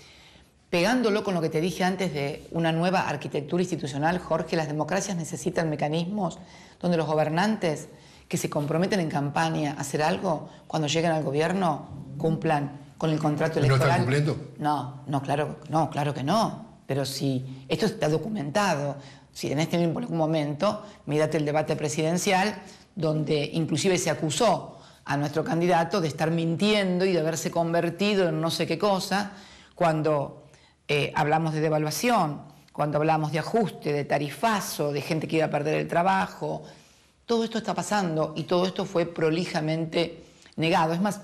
Pegándolo con lo que te dije antes de una nueva arquitectura institucional, Jorge, las democracias necesitan mecanismos donde los gobernantes que se comprometen en campaña a hacer algo, cuando lleguen al gobierno, cumplan con el contrato electoral. ¿No están cumpliendo? No, no, claro, no, claro que no. Pero si esto está documentado, si en este mismo momento, mírate el debate presidencial, donde inclusive se acusó a nuestro candidato de estar mintiendo y de haberse convertido en no sé qué cosa, cuando eh, hablamos de devaluación, cuando hablamos de ajuste, de tarifazo, de gente que iba a perder el trabajo. Todo esto está pasando y todo esto fue prolijamente negado. Es más,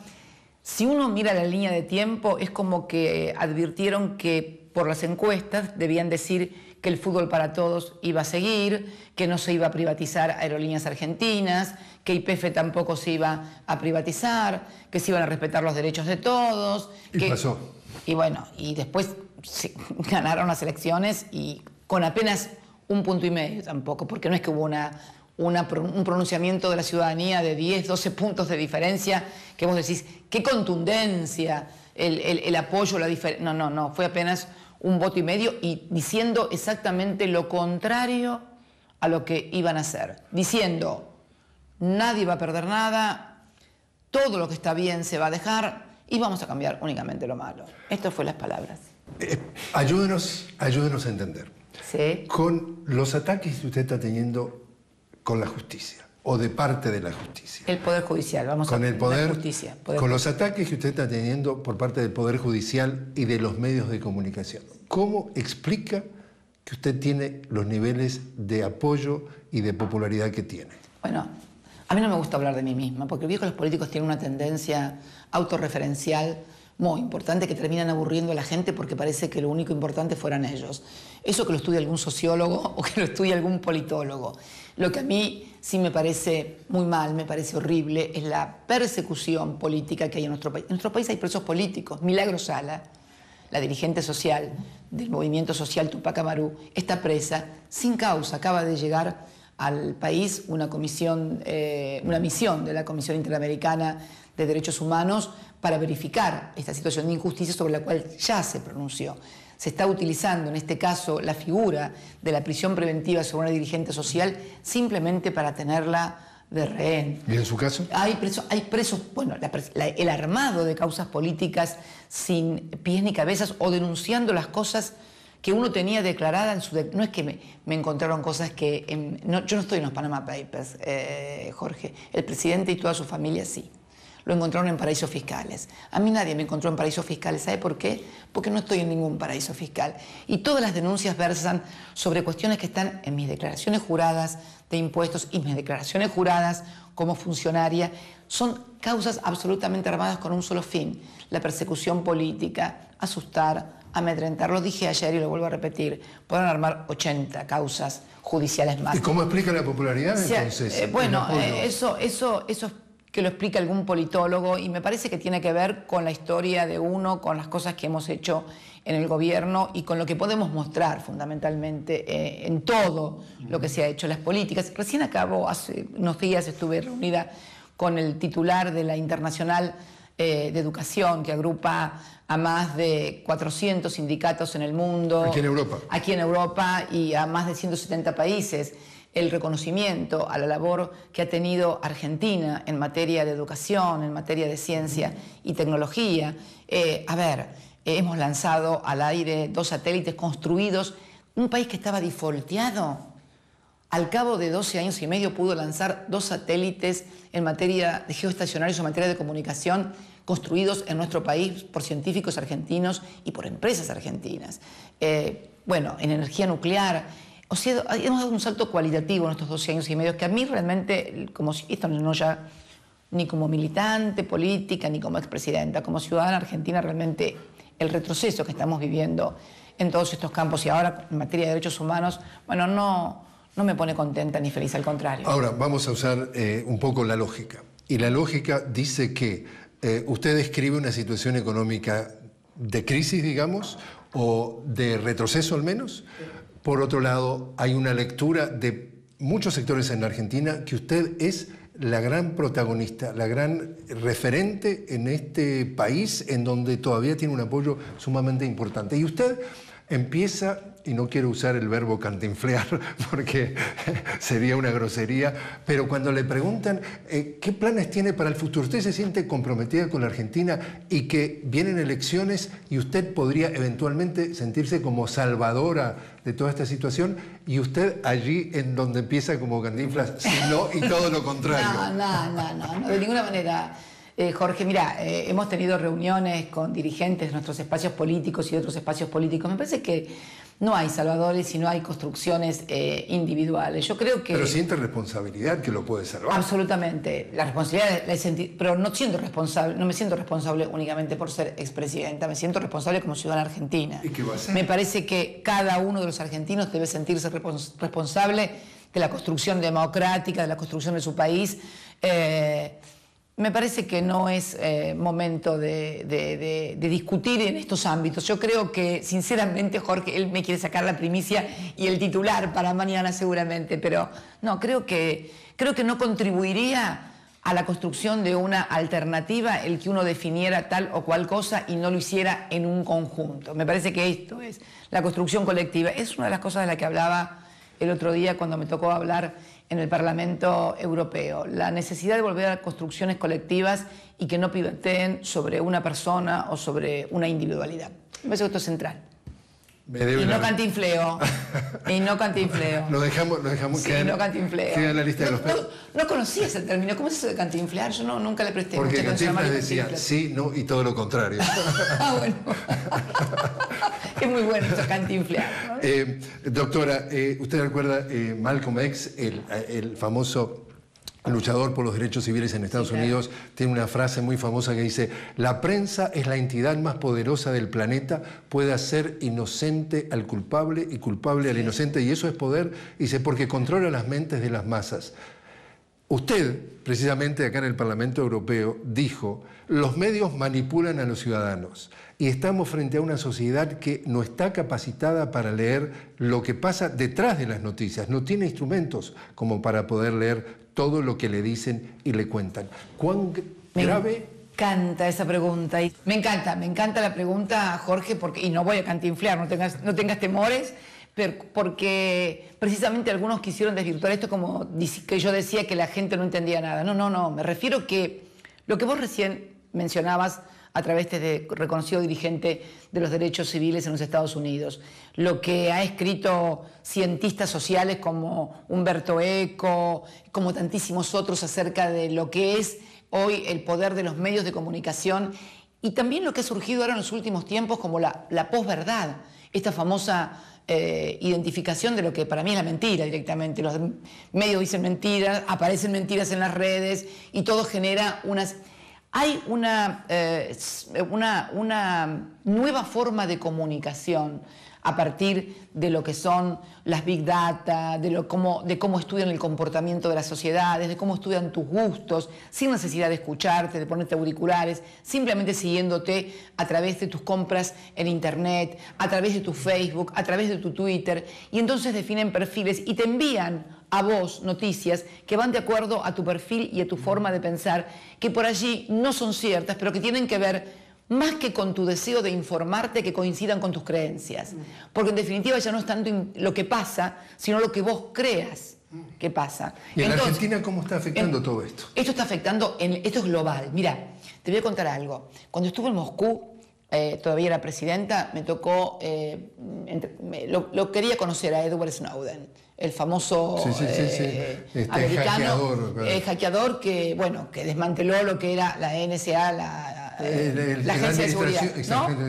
si uno mira la línea de tiempo, es como que advirtieron que por las encuestas debían decir que el fútbol para todos iba a seguir, que no se iba a privatizar aerolíneas argentinas, que IPF tampoco se iba a privatizar, que se iban a respetar los derechos de todos. ¿Y pasó? Y bueno, y después ganaron las elecciones y con apenas un punto y medio tampoco, porque no es que hubo una, un pronunciamiento de la ciudadanía de 10, 12 puntos de diferencia, que vos decís, qué contundencia, el, apoyo, la diferencia. No, no, no, fue apenas un voto y medio y diciendo exactamente lo contrario a lo que iban a hacer, diciendo, nadie va a perder nada, todo lo que está bien se va a dejar y vamos a cambiar únicamente lo malo. Estas fueron las palabras. Eh, ayúdenos, ayúdenos a entender. Sí. Con los ataques que usted está teniendo con la justicia o de parte de la justicia. El Poder Judicial, vamos con a el poder, justicia. con los ataques que usted está teniendo por parte del Poder Judicial y de los medios de comunicación. ¿Cómo explica que usted tiene los niveles de apoyo y de popularidad que tiene? Bueno, a mí no me gusta hablar de mí misma, porque veo que los políticos tienen una tendencia autorreferencial muy importante que terminan aburriendo a la gente porque parece que lo único importante fueran ellos. Eso que lo estudie algún sociólogo o que lo estudie algún politólogo. Lo que a mí sí me parece muy mal, me parece horrible, es la persecución política que hay en nuestro país. En nuestro país hay presos políticos. Milagro Sala, la dirigente social del movimiento social Tupac Amaru, está presa sin causa. Acaba de llegar al país una comisión, eh, una misión de la Comisión Interamericana de Derechos Humanos para verificar esta situación de injusticia sobre la cual ya se pronunció. Se está utilizando en este caso la figura de la prisión preventiva sobre una dirigente social simplemente para tenerla de rehén. ¿Y en su caso? Hay presos, hay presos bueno, el armado de causas políticas sin pies ni cabezas o denunciando las cosas que uno tenía declarada en su... no es que me, encontraron cosas que... yo no estoy en los Panama Papers, eh, Jorge. El presidente y toda su familia sí lo encontraron en paraísos fiscales. A mí nadie me encontró en paraísos fiscales. ¿Sabe por qué? Porque no estoy en ningún paraíso fiscal. Y todas las denuncias versan sobre cuestiones que están en mis declaraciones juradas de impuestos y mis declaraciones juradas como funcionaria son causas absolutamente armadas con un solo fin, la persecución política, asustar, amedrentar. Lo dije ayer y lo vuelvo a repetir, pueden armar 80 causas judiciales más. ¿Y cómo explica la popularidad entonces? Eh, bueno, eh, eso, eso, eso es que lo explica algún politólogo y me parece que tiene que ver con la historia de uno, con las cosas que hemos hecho en el gobierno y con lo que podemos mostrar fundamentalmente eh, en todo lo que se ha hecho en las políticas. Recién acabo, hace unos días estuve reunida con el titular de la Internacional de Educación, que agrupa a más de 400 sindicatos en el mundo. Aquí en Europa. Aquí en Europa y a más de 170 países. El reconocimiento a la labor que ha tenido Argentina en materia de educación, en materia de ciencia y tecnología. Eh, a ver, hemos lanzado al aire dos satélites construidos. Un país que estaba difolteado. Al cabo de 12 años y medio pudo lanzar dos satélites en materia de geoestacionarios, en materia de comunicación, construidos en nuestro país por científicos argentinos y por empresas argentinas. Eh, bueno, en energía nuclear. O sea, hemos dado un salto cualitativo en estos 12 años y medio que a mí realmente, como esto no ya ni como militante política, ni como expresidenta, como ciudadana argentina, realmente el retroceso que estamos viviendo en todos estos campos y ahora en materia de derechos humanos, bueno, no, no me pone contenta ni feliz, al contrario. Ahora, vamos a usar eh, un poco la lógica. Y la lógica dice que eh, usted describe una situación económica de crisis, digamos, o de retroceso al menos. Por otro lado, hay una lectura de muchos sectores en la Argentina que usted es la gran protagonista, la gran referente en este país en donde todavía tiene un apoyo sumamente importante. Y usted empieza y no quiero usar el verbo cantinflear porque sería una grosería, pero cuando le preguntan eh, qué planes tiene para el futuro, usted se siente comprometida con la Argentina y que vienen elecciones y usted podría eventualmente sentirse como salvadora de toda esta situación y usted allí en donde empieza como cantinflas, si no y todo lo contrario. No, no, no, no, de ninguna manera. Eh, Jorge, mira, eh, hemos tenido reuniones con dirigentes de nuestros espacios políticos y de otros espacios políticos. Me parece que no hay salvadores y no hay construcciones eh, individuales. Yo creo que... Pero siente responsabilidad que lo puede salvar. Absolutamente. La responsabilidad, la pero no siento responsable, no me siento responsable únicamente por ser expresidenta, me siento responsable como ciudadana argentina. ¿Y qué va a hacer? Me parece que cada uno de los argentinos debe sentirse responsable de la construcción democrática, de la construcción de su país. Eh, me parece que no es eh, momento de, discutir en estos ámbitos. Yo creo que, sinceramente, Jorge, él me quiere sacar la primicia y el titular para mañana seguramente, pero no, creo que, creo que no contribuiría a la construcción de una alternativa el que uno definiera tal o cual cosa y no lo hiciera en un conjunto. Me parece que esto es la construcción colectiva. Es una de las cosas de las que hablaba el otro día cuando me tocó hablar en el Parlamento Europeo, la necesidad de volver a construcciones colectivas y que no pivoteen sobre una persona o sobre una individualidad. Me parece que esto es central. Y no cantinfleo. y no cantinfleo. Lo dejamos, lo dejamos sí, no cantinfleo. Queda en la lista de los no, no, conocía ese término. ¿Cómo es eso de cantinflear? Yo no, nunca le presté Porque. Porque decía sí, no y todo lo contrario. ah, bueno. es muy bueno cantinflear. Eh, doctora, eh, ¿usted recuerda eh, Malcolm X, el, el famoso luchador por los derechos civiles en Estados Unidos, tiene una frase muy famosa que dice, la prensa es la entidad más poderosa del planeta, puede hacer inocente al culpable y culpable al inocente, y eso es poder, dice, porque controla las mentes de las masas. Usted, precisamente acá en el Parlamento Europeo, dijo, los medios manipulan a los ciudadanos y estamos frente a una sociedad que no está capacitada para leer lo que pasa detrás de las noticias, no tiene instrumentos como para poder leer todo lo que le dicen y le cuentan. ¿Cuán grave? Me encanta esa pregunta. Y me encanta, me encanta la pregunta, Jorge, porque, y no voy a cantinflear, no tengas, no tengas temores, porque precisamente algunos quisieron desvirtuar esto como que yo decía que la gente no entendía nada. No, no, no, me refiero que lo que vos recién mencionabas a través de este reconocido dirigente de los derechos civiles en los Estados Unidos. Lo que ha escrito cientistas sociales como Humberto Eco, como tantísimos otros acerca de lo que es hoy el poder de los medios de comunicación y también lo que ha surgido ahora en los últimos tiempos como la, la posverdad, esta famosa eh, identificación de lo que para mí es la mentira directamente. Los medios dicen mentiras, aparecen mentiras en las redes y todo genera unas... Hay una, eh, una, una nueva forma de comunicación a partir de lo que son las big data, de, lo, cómo, de cómo estudian el comportamiento de las sociedades, de cómo estudian tus gustos, sin necesidad de escucharte, de ponerte auriculares, simplemente siguiéndote a través de tus compras en Internet, a través de tu Facebook, a través de tu Twitter, y entonces definen perfiles y te envían a vos noticias que van de acuerdo a tu perfil y a tu forma de pensar, que por allí no son ciertas, pero que tienen que ver más que con tu deseo de informarte que coincidan con tus creencias. Porque en definitiva ya no es tanto lo que pasa, sino lo que vos creas que pasa. ¿Y en Argentina cómo está afectando todo esto? Esto está afectando, en, esto es global. Mira, te voy a contar algo. Este, estuve en Moscú, eh, todavía era presidenta, me tocó, eh, lo, quería conocer a Edward Snowden, el famoso eh, este americano, hackeador, que, bueno, que desmanteló lo que era la NSA, la, Agencia de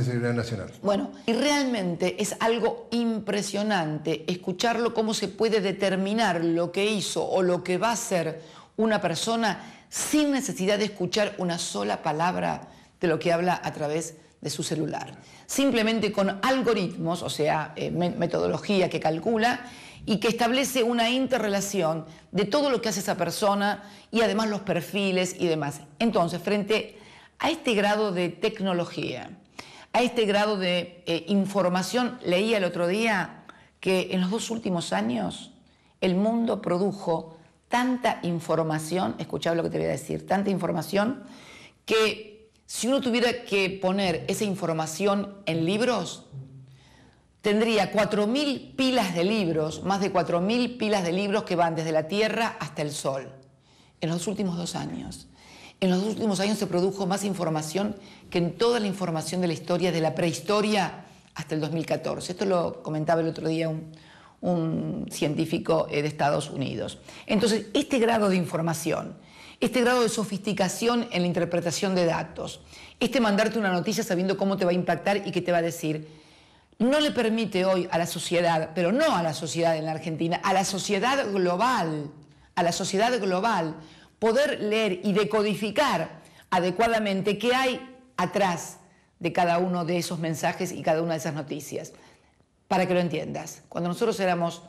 Seguridad, Nacional. Bueno, y realmente es algo impresionante escucharlo cómo se puede determinar lo que hizo o lo que va a hacer una persona sin necesidad de escuchar una sola palabra de lo que habla a través de de su celular. Simplemente con algoritmos, o sea, eh, metodología que calcula y que establece una interrelación de todo lo que hace esa persona y además los perfiles y demás. Entonces, frente a este grado de tecnología, a este grado de eh, información, leía el otro día que en los dos últimos años el mundo produjo tanta información, escuchad lo que te voy a decir, tanta información que si uno tuviera que poner esa información en libros, tendría 4.000 pilas de libros, más de 4.000 pilas de libros que van desde la Tierra hasta el Sol, en los últimos dos años. En los últimos años se produjo más información que en toda la información de la historia, de la prehistoria hasta el 2014. Esto lo comentaba el otro día un, científico eh, de Estados Unidos. Entonces, este grado de información este grado de sofisticación en la interpretación de datos, este mandarte una noticia sabiendo cómo te va a impactar y qué te va a decir, no le permite hoy a la sociedad, pero no a la sociedad en la Argentina, a la sociedad global, a la sociedad global, poder leer y decodificar adecuadamente qué hay atrás de cada uno de esos mensajes y cada una de esas noticias. Para que lo entiendas, cuando nosotros éramos,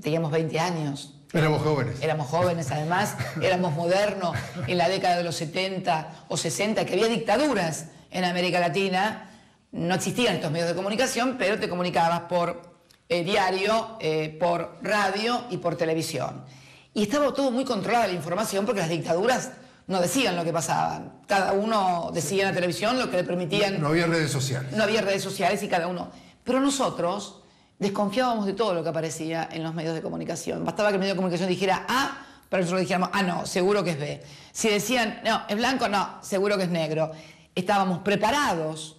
teníamos 20 años, Éramos jóvenes. Éramos jóvenes, además, éramos modernos en la década de los 70 o 60, que había dictaduras en América Latina. No existían estos medios de comunicación, pero te comunicabas por eh, diario, eh, por radio y por televisión. Y estaba todo muy controlado la información porque las dictaduras no decían lo que pasaba. Cada uno decía en la televisión lo que le permitían. no había redes sociales. No había redes sociales y cada uno. Pero nosotros desconfiábamos de todo lo que aparecía en los medios de comunicación. Bastaba que el medio de comunicación dijera A, pero nosotros dijéramos, ah, no, seguro que es B. Si decían, no, es blanco, no, seguro que es negro. Estábamos preparados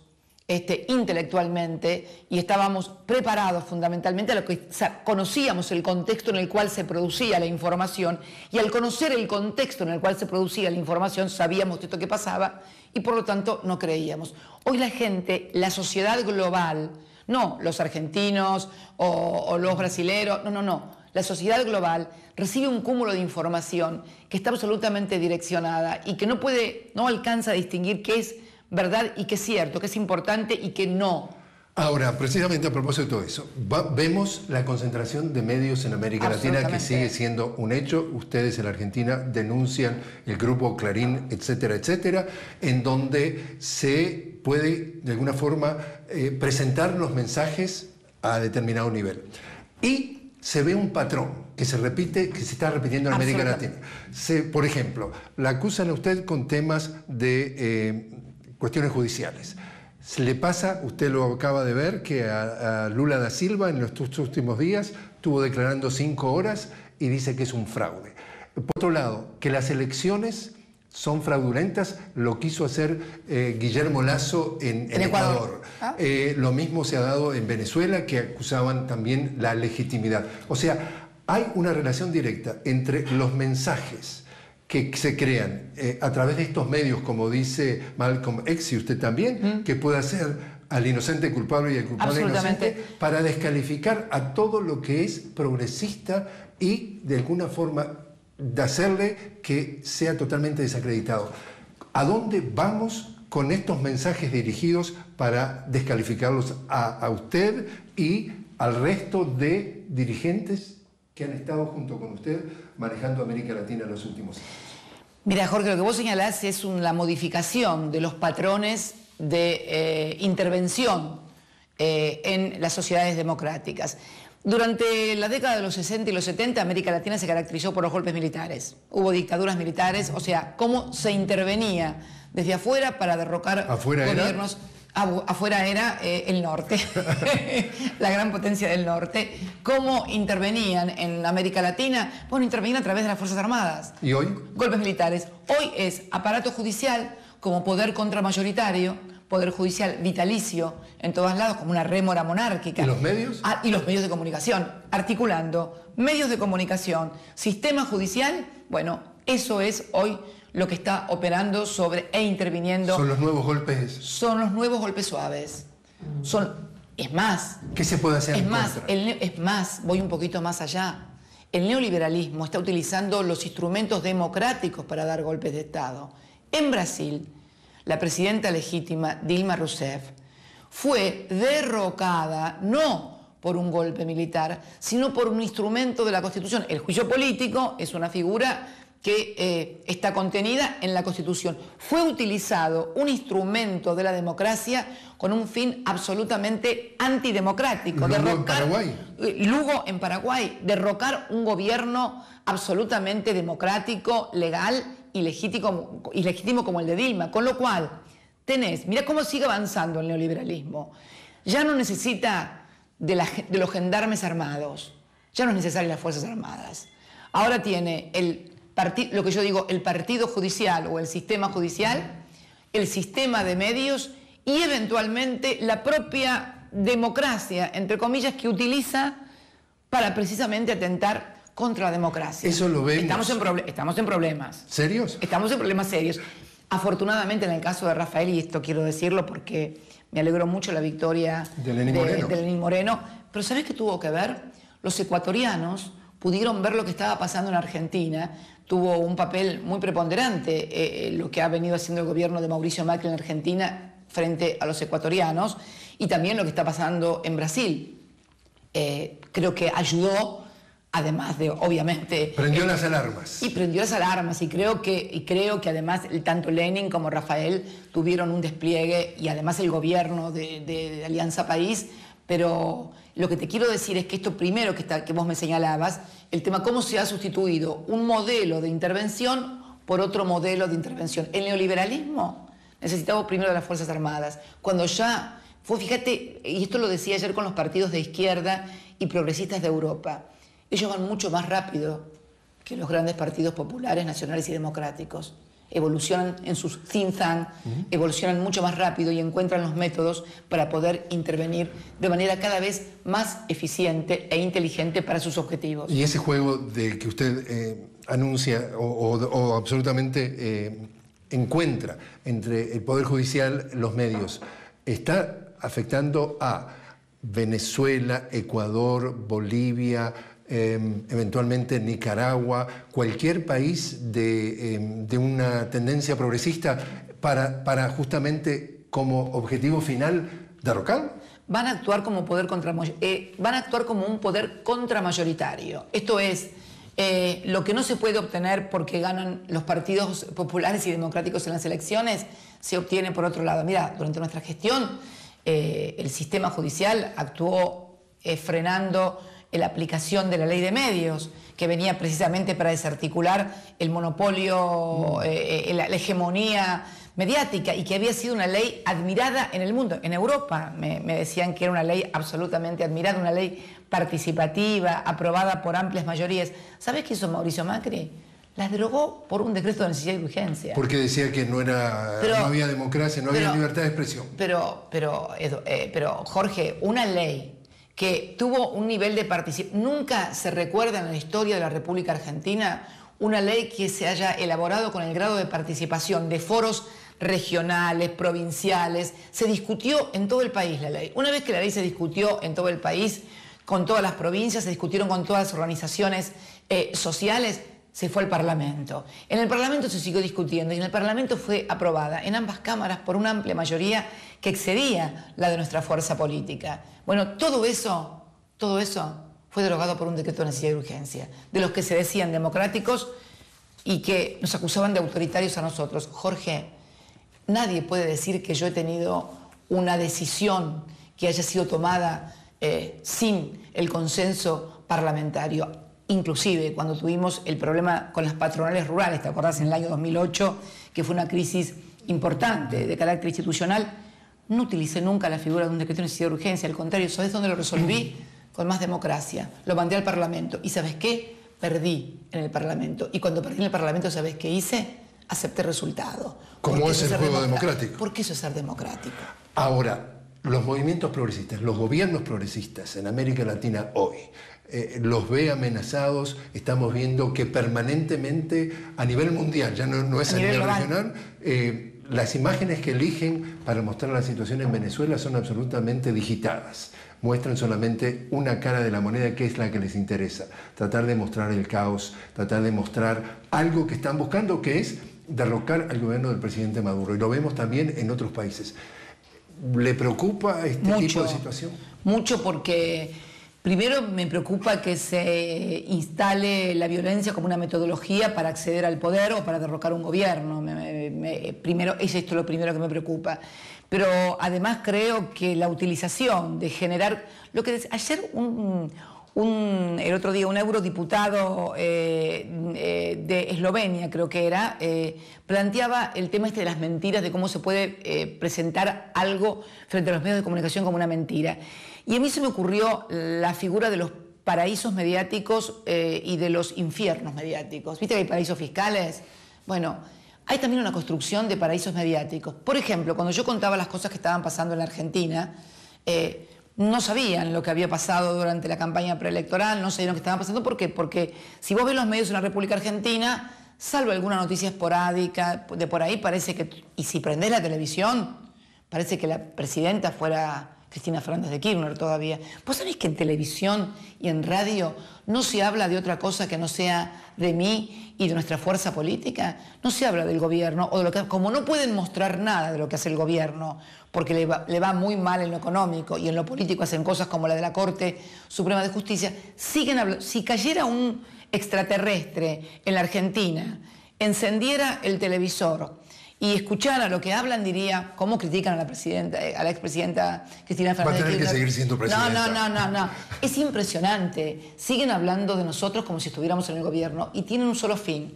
este, intelectualmente y estábamos preparados fundamentalmente a lo que conocíamos el contexto en el cual se producía la información y al conocer el contexto en el cual se producía la información sabíamos de esto que pasaba y por lo tanto no creíamos. Hoy la gente, la sociedad global, no los argentinos o, los brasileros, no, no, no. La sociedad global recibe un cúmulo de información que está absolutamente direccionada y que no puede, no alcanza a distinguir qué es verdad y qué es cierto, qué es importante y qué no. Ahora, precisamente a propósito de todo eso, vemos la concentración de medios en América Latina que sigue siendo un hecho. Ustedes en la Argentina denuncian el grupo Clarín, etcétera, etcétera, en donde se puede de alguna forma eh, presentar los mensajes a determinado nivel. Y se ve un patrón que se repite, que se está repitiendo en América Latina. por ejemplo, la acusan a usted con temas de eh, cuestiones judiciales. Se le pasa, usted lo acaba de ver, que a, Lula da Silva en los últimos días estuvo declarando cinco horas y dice que es un fraude. Por otro lado, que las elecciones son fraudulentas, lo quiso hacer eh, Guillermo Lazo en, Ecuador. Ah. Eh, lo mismo se ha dado en Venezuela, que acusaban también la legitimidad. O sea, hay una relación directa entre los mensajes que se crean eh, a través de estos medios, como dice Malcolm X y usted también, que puede ser al inocente culpable y al culpable inocente para descalificar a todo lo que es progresista y de alguna forma de hacerle que sea totalmente desacreditado. ¿A dónde vamos con estos mensajes dirigidos para descalificarlos a, usted y al resto de dirigentes que han estado junto con usted manejando América Latina en los últimos años? Mira, Jorge, lo que vos señalás es la modificación de los patrones de eh, intervención eh, en las sociedades democráticas. Durante la década de los 60 y los 70, América Latina se caracterizó por los golpes militares. Hubo dictaduras militares, o sea, cómo se intervenía desde afuera para derrocar gobiernos. Afuera era eh, el norte, la gran potencia del norte. ¿Cómo intervenían en América Latina? Bueno, intervenían a través de las Fuerzas Armadas. ¿Y hoy? Golpes militares. Hoy es aparato judicial como poder contramayoritario poder judicial vitalicio en todos lados, como una rémora monárquica. ¿Y los medios? Ah, y los medios de comunicación, articulando medios de comunicación, sistema judicial, bueno, eso es hoy lo que está operando sobre e interviniendo. Son los nuevos golpes. Son los nuevos golpes suaves. Son, es más. ¿Qué se puede hacer? Es más, es más, voy un poquito más allá. El neoliberalismo está utilizando los instrumentos democráticos para dar golpes de Estado. En Brasil, la presidenta legítima Dilma Rousseff, fue derrocada no por un golpe militar, sino por un instrumento de la Constitución. El juicio político es una figura que eh, está contenida en la Constitución. Fue utilizado un instrumento de la democracia con un fin absolutamente antidemocrático. Lugo en Paraguay. Eh, Lugo en Paraguay, derrocar un gobierno absolutamente democrático, legal y legítimo, y legítimo como el de Dilma. Con lo cual, tenés, mira cómo sigue avanzando el neoliberalismo. Ya no necesita de, los gendarmes armados, ya no es necesario las Fuerzas Armadas. Ahora tiene el lo que yo digo, el partido judicial o el sistema judicial, el sistema de medios y eventualmente la propia democracia, entre comillas, que utiliza para precisamente atentar contra la democracia. Eso lo vemos. Estamos en, estamos en problemas. ¿Serios? Estamos en problemas serios. Afortunadamente, en el caso de Rafael, y esto quiero decirlo porque me alegró mucho la victoria de Lenín, Moreno. De Lenín Moreno, pero ¿sabes qué tuvo que ver? Los ecuatorianos pudieron ver lo que estaba pasando en Argentina, tuvo un papel muy preponderante eh, eh, lo que ha venido haciendo el gobierno de Mauricio Macri en Argentina frente a los ecuatorianos y también lo que está pasando en Brasil. Eh, creo que ayudó además de obviamente... Prendió las alarmas. Y prendió las alarmas y creo que, y creo que además tanto Lenin como Rafael tuvieron un despliegue y además el gobierno de, Alianza País, pero lo que te quiero decir es que esto primero que, vos me señalabas, el tema cómo se ha sustituido un modelo de intervención por otro modelo de intervención. El neoliberalismo necesitaba primero las Fuerzas Armadas, cuando ya fue, fíjate, y esto lo decía ayer con los partidos de izquierda y progresistas de Europa, ellos van mucho más rápido que los grandes partidos populares, nacionales y democráticos. Evolucionan en sus think tank, evolucionan mucho más rápido y encuentran los métodos para poder intervenir de manera cada vez más eficiente e inteligente para sus objetivos. Y ese juego del que usted eh, anuncia o, absolutamente eh, encuentra entre el Poder Judicial, los medios, está afectando a Venezuela, Ecuador, Bolivia, Em, eventualmente Nicaragua, cualquier país de, em, una tendencia progresista para, para, justamente como objetivo final derrocar? Van a actuar como poder contra, eh, van a actuar como un poder contramayoritario. Esto es eh, lo que no se puede obtener porque ganan los partidos populares y democráticos en las elecciones, se obtiene por otro lado. Mira, durante nuestra gestión eh, el sistema judicial actuó frenando la aplicación de la ley de medios, que venía precisamente para desarticular el monopolio, mm. eh, eh, la, hegemonía mediática y que había sido una ley admirada en el mundo. En Europa me, decían que era una ley absolutamente admirada, una ley participativa, aprobada por amplias mayorías. ¿Sabes qué hizo Mauricio Macri? Las derogó por un decreto de necesidad y urgencia. Porque decía que no, era, no había democracia, no había libertad de expresión. Pero, pero, eh, pero, Jorge, una ley que tuvo un nivel de participación. Nunca se recuerda en la historia de la República Argentina una ley que se haya elaborado con el grado de participación de foros regionales, provinciales. Se discutió en todo el país la ley. Una vez que la ley se discutió en todo el país, con todas las provincias, se discutieron con todas las organizaciones eh, sociales, se fue al Parlamento. En el Parlamento se siguió discutiendo y en el Parlamento fue aprobada en ambas cámaras por una amplia mayoría que excedía la de nuestra fuerza política. Bueno, todo eso, todo eso fue derogado por un decreto de necesidad de urgencia, de los que se decían democráticos y que nos acusaban de autoritarios a nosotros. Jorge, nadie puede decir que yo he tenido una decisión que haya sido tomada eh, sin el consenso parlamentario inclusive cuando tuvimos el problema con las patronales rurales, ¿te acordás? En el año 2008, que fue una crisis importante de carácter institucional, no utilicé nunca la figura de un decreto de necesidad de urgencia, al contrario, ¿sabes dónde lo resolví? Con más democracia. Lo mandé al Parlamento. ¿Y sabes qué? Perdí en el Parlamento. Y cuando perdí en el Parlamento, ¿sabes qué hice? Acepté resultado. ¿Cómo es el juego democrático? Porque eso es ser democrático. Ahora, los movimientos progresistas, los gobiernos progresistas en América Latina hoy, eh, los ve amenazados, estamos viendo que permanentemente a nivel mundial, ya no, es a, nivel, regional, eh, las imágenes que eligen para mostrar la situación en Venezuela son absolutamente digitadas. Muestran solamente una cara de la moneda que es la que les interesa. Tratar de mostrar el caos, tratar de mostrar algo que están buscando, que es derrocar al gobierno del presidente Maduro. Y lo vemos también en otros países. ¿Le preocupa este tipo de situación? Mucho porque Primero me preocupa que se instale la violencia como una metodología para acceder al poder o para derrocar un gobierno. primero, es esto lo primero que me preocupa. Pero además creo que la utilización de generar... Lo que ayer un, el otro día un eurodiputado eh, eh, de Eslovenia, creo que era, eh, planteaba el tema este de las mentiras, de cómo se puede presentar algo frente a los medios de comunicación como una mentira. Y a mí se me ocurrió la figura de los paraísos mediáticos eh, y de los infiernos mediáticos. ¿Viste que hay paraísos fiscales? Bueno, hay también una construcción de paraísos mediáticos. Por ejemplo, cuando yo contaba las cosas que estaban pasando en la Argentina, eh, no sabían lo que había pasado durante la campaña preelectoral, no sabían lo que estaba pasando. ¿Por qué? Porque si vos ves los medios en la República Argentina, salvo alguna noticia esporádica de por ahí, parece que, y si prendés la televisión, parece que la presidenta fuera Cristina Fernández de Kirchner todavía. ¿Vos sabés que en televisión y en radio no se habla de otra cosa que no sea de mí y de nuestra fuerza política? No se habla del gobierno o de lo que... Como no pueden mostrar nada de lo que hace el gobierno, porque le va, le va muy mal en lo económico y en lo político hacen cosas como la de la Corte Suprema de Justicia, siguen hablando... Si cayera un extraterrestre en la Argentina, encendiera el televisor y escuchara lo que hablan diría cómo critican a la presidenta, eh, a la expresidenta Cristina Fernández. Va a tener que seguir siendo presidenta. No, no, no, no, no. Es impresionante. Siguen hablando de nosotros como si estuviéramos en el gobierno y tienen un solo fin,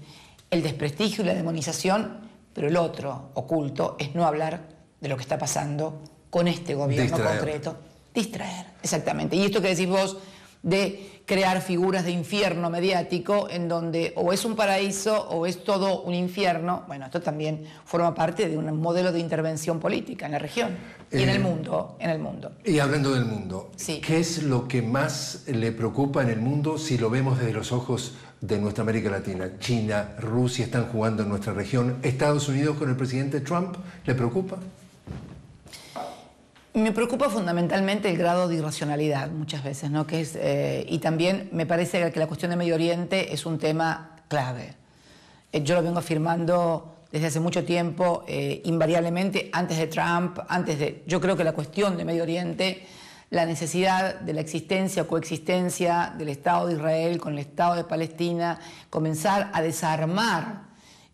el desprestigio y la demonización, pero el otro, oculto, es no hablar de lo que está pasando con este gobierno concreto. Distraer, exactamente. Y esto que decís vos de crear figuras de infierno mediático en donde o es un paraíso o es todo un infierno. Bueno, esto también forma parte de un modelo de intervención política en la región y en el eh, mundo, en el mundo. Y hablando del mundo, ¿qué es lo que más le preocupa en el mundo si lo vemos desde los ojos de nuestra América Latina? China, Rusia están jugando en nuestra región. Estados Unidos con el presidente Trump, ¿le preocupa? Me preocupa fundamentalmente el grado de irracionalidad muchas veces, ¿no? Que es, eh, y también me parece que la cuestión de Medio Oriente es un tema clave. Eh, yo lo vengo afirmando desde hace mucho tiempo, eh, invariablemente, antes de Trump, antes de... Yo creo que la cuestión de Medio Oriente, la necesidad de la existencia o coexistencia del Estado de Israel con el Estado de Palestina, comenzar a desarmar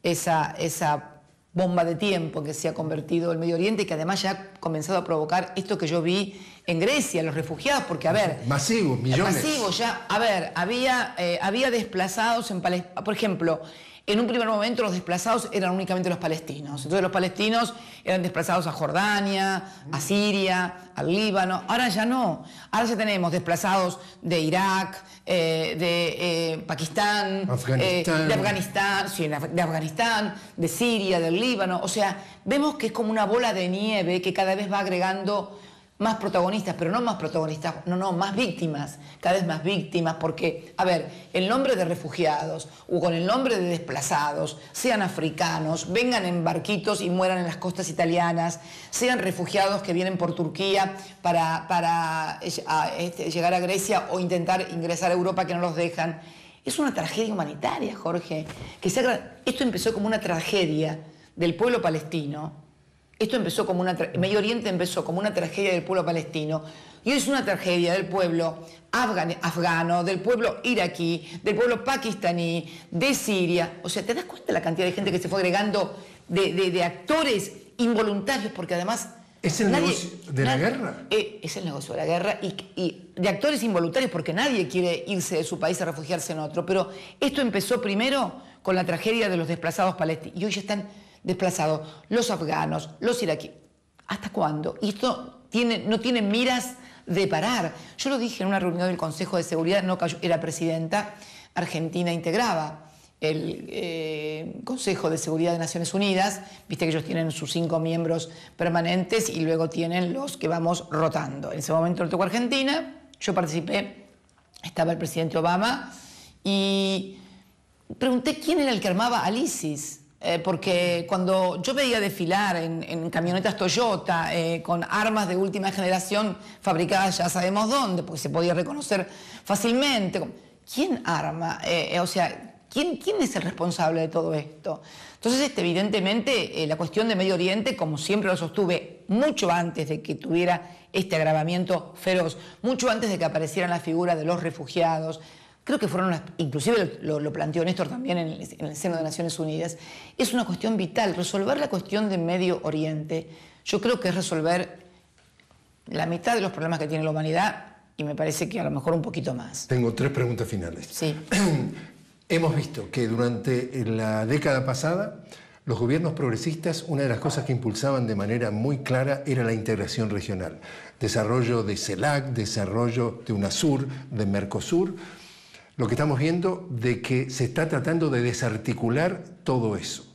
esa, esa bomba de tiempo que se ha convertido el Medio Oriente y que además ya ha comenzado a provocar esto que yo vi en Grecia, los refugiados, porque a ver... Masivos, millones. Masivos, ya, a ver, había, eh, había desplazados en Palestina, por ejemplo, en un primer momento los desplazados eran únicamente los palestinos. Entonces los palestinos eran desplazados a Jordania, a Siria, al Líbano. Ahora ya no. Ahora ya tenemos desplazados de Irak, eh, de eh, Pakistán, eh, de Afganistán, sí, de Afganistán, de Siria, del Líbano. O sea, vemos que es como una bola de nieve que cada vez va agregando más protagonistas, pero no más protagonistas, no, no, más víctimas, cada vez más víctimas, porque, a ver, el nombre de refugiados o con el nombre de desplazados, sean africanos, vengan en barquitos y mueran en las costas italianas, sean refugiados que vienen por Turquía para, para este, llegar a Grecia o intentar ingresar a Europa que no los dejan. Es una tragedia humanitaria, Jorge. Que Esto empezó como una tragedia del pueblo palestino, esto empezó como una. Medio Oriente empezó como una tragedia del pueblo palestino y hoy es una tragedia del pueblo afgano, del pueblo iraquí, del pueblo pakistaní, de Siria. O sea, ¿te das cuenta de la cantidad de gente que se fue agregando de, actores involuntarios? Porque además. ¿Es el negocio de la guerra? Eh, es el negocio de la guerra y, y, de actores involuntarios porque nadie quiere irse de su país a refugiarse en otro. Pero esto empezó primero con la tragedia de los desplazados palestinos y hoy ya están desplazados, los afganos, los iraquíes. ¿Hasta cuándo? Y esto no tiene miras de parar. Yo lo dije en una reunión del Consejo de Seguridad, no era presidenta, Argentina integraba el eh, Consejo de Seguridad de Naciones Unidas, viste que ellos tienen sus cinco miembros permanentes y luego tienen los que vamos rotando. En ese momento lo tocó Argentina, yo participé, estaba el presidente Obama y pregunté quién era el que armaba al ISIS. Eh, porque cuando yo veía desfilar en, camionetas Toyota eh, con armas de última generación fabricadas ya sabemos dónde, porque se podía reconocer fácilmente, ¿quién arma? Eh, o sea, ¿quién, ¿quién es el responsable de todo esto? Entonces, este, evidentemente, la cuestión de Medio Oriente, como siempre lo sostuve, mucho antes de que tuviera este agravamiento feroz, mucho antes de que apareciera la figura de los refugiados, creo que fueron las, inclusive lo, planteó Néstor también en el, seno de Naciones Unidas, es una cuestión vital. Resolver la cuestión de Medio Oriente, yo creo que es resolver la mitad de los problemas que tiene la humanidad y me parece que a lo mejor un poquito más. Tengo tres preguntas finales. Sí. Hemos visto que durante la década pasada los gobiernos progresistas, una de las cosas que impulsaban de manera muy clara era la integración regional. Desarrollo de CELAC, desarrollo de UNASUR, de Mercosur lo que estamos viendo de que se está tratando de desarticular todo eso.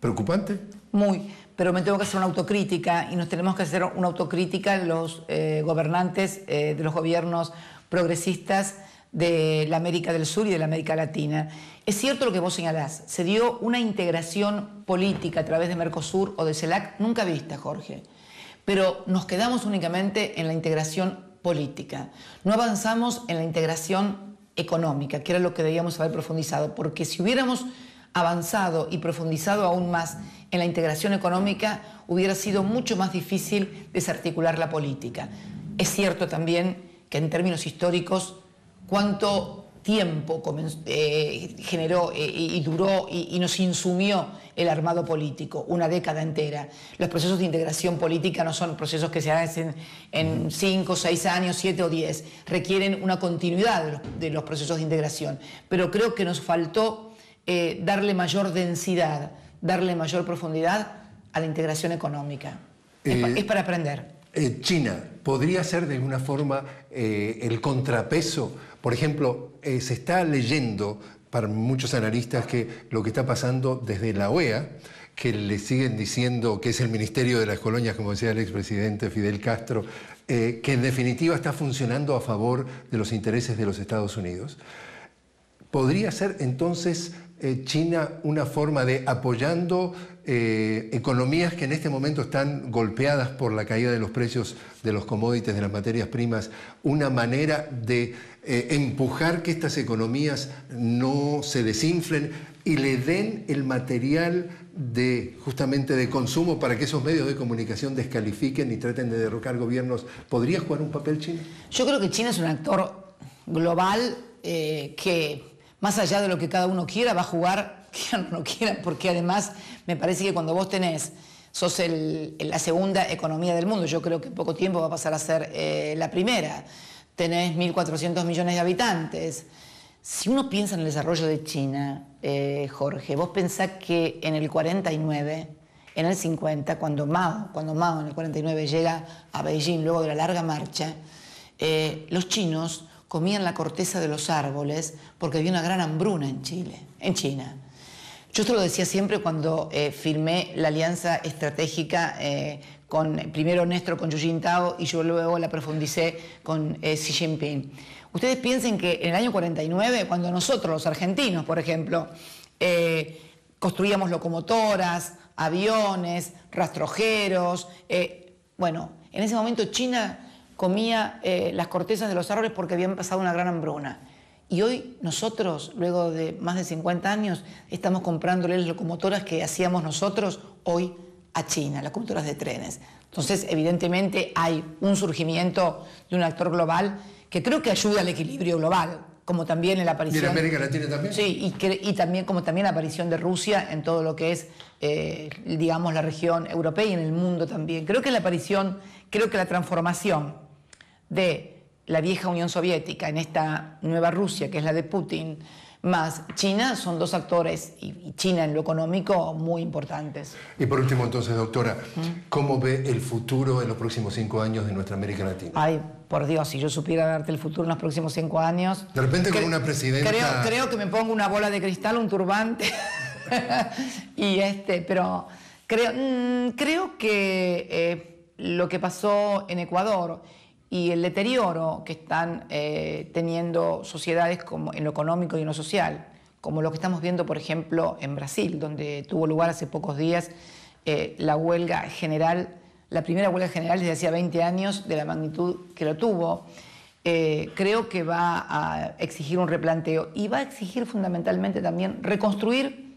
¿Preocupante? Muy, pero me tengo que hacer una autocrítica y nos tenemos que hacer una autocrítica los eh, gobernantes eh, de los gobiernos progresistas de la América del Sur y de la América Latina. Es cierto lo que vos señalás, se dio una integración política a través de Mercosur o de CELAC nunca vista, Jorge, pero nos quedamos únicamente en la integración política, no avanzamos en la integración económica, que era lo que debíamos haber profundizado, porque si hubiéramos avanzado y profundizado aún más en la integración económica, hubiera sido mucho más difícil desarticular la política. Es cierto también que en términos históricos, cuánto tiempo eh, generó eh, y duró y, nos insumió el armado político, una década entera. Los procesos de integración política no son procesos que se hacen en cinco, seis años, siete o diez, requieren una continuidad de los, procesos de integración. Pero creo que nos faltó eh, darle mayor densidad, darle mayor profundidad a la integración económica. es para aprender. China podría ser de alguna forma el contrapeso por ejemplo, eh, se está leyendo para muchos analistas que lo que está pasando desde la OEA, que le siguen diciendo que es el Ministerio de las Colonias, como decía el expresidente Fidel Castro, eh, que en definitiva está funcionando a favor de los intereses de los Estados Unidos. ¿Podría ser entonces eh, China una forma de apoyando economías que en este momento están golpeadas por la caída de los precios de los commodities, de las materias primas, una manera de eh, empujar que estas economías no se desinflen y le den el material de justamente de consumo para que esos medios de comunicación descalifiquen y traten de derrocar gobiernos, ¿podría jugar un papel China? Yo creo que China es un actor global eh, que más allá de lo que cada uno quiera va a jugar, que no quiera, porque además me parece que cuando vos tenés sos la segunda economía del mundo. Yo creo que en poco tiempo va a pasar a ser eh, la primera tenés 1.400 millones de habitantes. Si uno piensa en el desarrollo de China, eh, Jorge, vos pensás que en el 49, en el 50, cuando Mao, cuando Mao en el 49 llega a Beijing luego de la larga marcha, eh, los chinos comían la corteza de los árboles porque había una gran hambruna en Chile, en China. Yo te lo decía siempre cuando eh, firmé la alianza estratégica eh, con primero Néstor con Xi Jinping y yo luego la profundicé con eh, Xi Jinping. Ustedes piensen que en el año 49, cuando nosotros los argentinos, por ejemplo, construíamos locomotoras, aviones, rastrojeros, bueno, en ese momento China comía las cortezas de los árboles porque habían pasado una gran hambruna. Y hoy nosotros, luego de más de 50 años, estamos comprando las locomotoras que hacíamos nosotros hoy a China, las locomotoras de trenes. Entonces, evidentemente hay un surgimiento de un actor global que creo que ayuda al equilibrio global, como también en la aparición... ¿Y en América Latina también? Sí, y, también como también la aparición de Rusia en todo lo que es, eh, digamos, la región europea y en el mundo también. Creo que la aparición, creo que la transformación de la vieja Unión Soviética en esta nueva Rusia, que es la de Putin, más China, son dos actores, y China en lo económico, muy importantes. Y por último, entonces, doctora, ¿cómo ve el futuro en los próximos cinco años de nuestra América Latina? Ay, por Dios, si yo supiera darte el futuro en los próximos cinco años... De repente con una presidenta... Creo, que me pongo una bola de cristal, un turbante, y este, pero creo, mm, creo que eh, lo que pasó en Ecuador y el deterioro que están eh, teniendo sociedades como en lo económico y en lo social, como lo que estamos viendo, por ejemplo, en Brasil, donde tuvo lugar hace pocos días eh, la huelga general, la primera huelga general desde hacía 20 años de la magnitud que lo tuvo. Eh, creo que va a exigir un replanteo y va a exigir fundamentalmente también reconstruir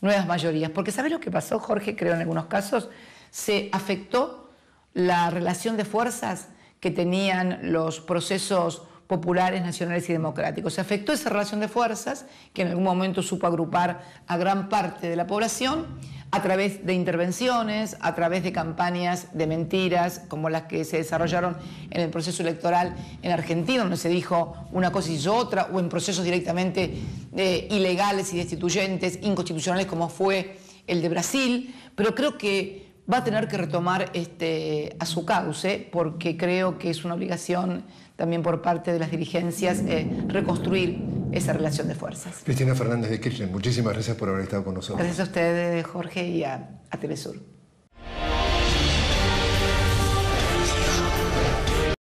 nuevas mayorías. Porque ¿sabes lo que pasó, Jorge? Creo en algunos casos se afectó la relación de fuerzas que tenían los procesos populares, nacionales y democráticos. Se afectó esa relación de fuerzas que en algún momento supo agrupar a gran parte de la población a través de intervenciones, a través de campañas de mentiras como las que se desarrollaron en el proceso electoral en Argentina, donde se dijo una cosa y otra, o en procesos directamente eh, ilegales y destituyentes, inconstitucionales como fue el de Brasil. Pero creo que va a tener que retomar este, a su cauce, porque creo que es una obligación también por parte de las dirigencias eh, reconstruir esa relación de fuerzas. Cristina Fernández de Kirchner, muchísimas gracias por haber estado con nosotros. Gracias a ustedes, Jorge, y a, a Telesur.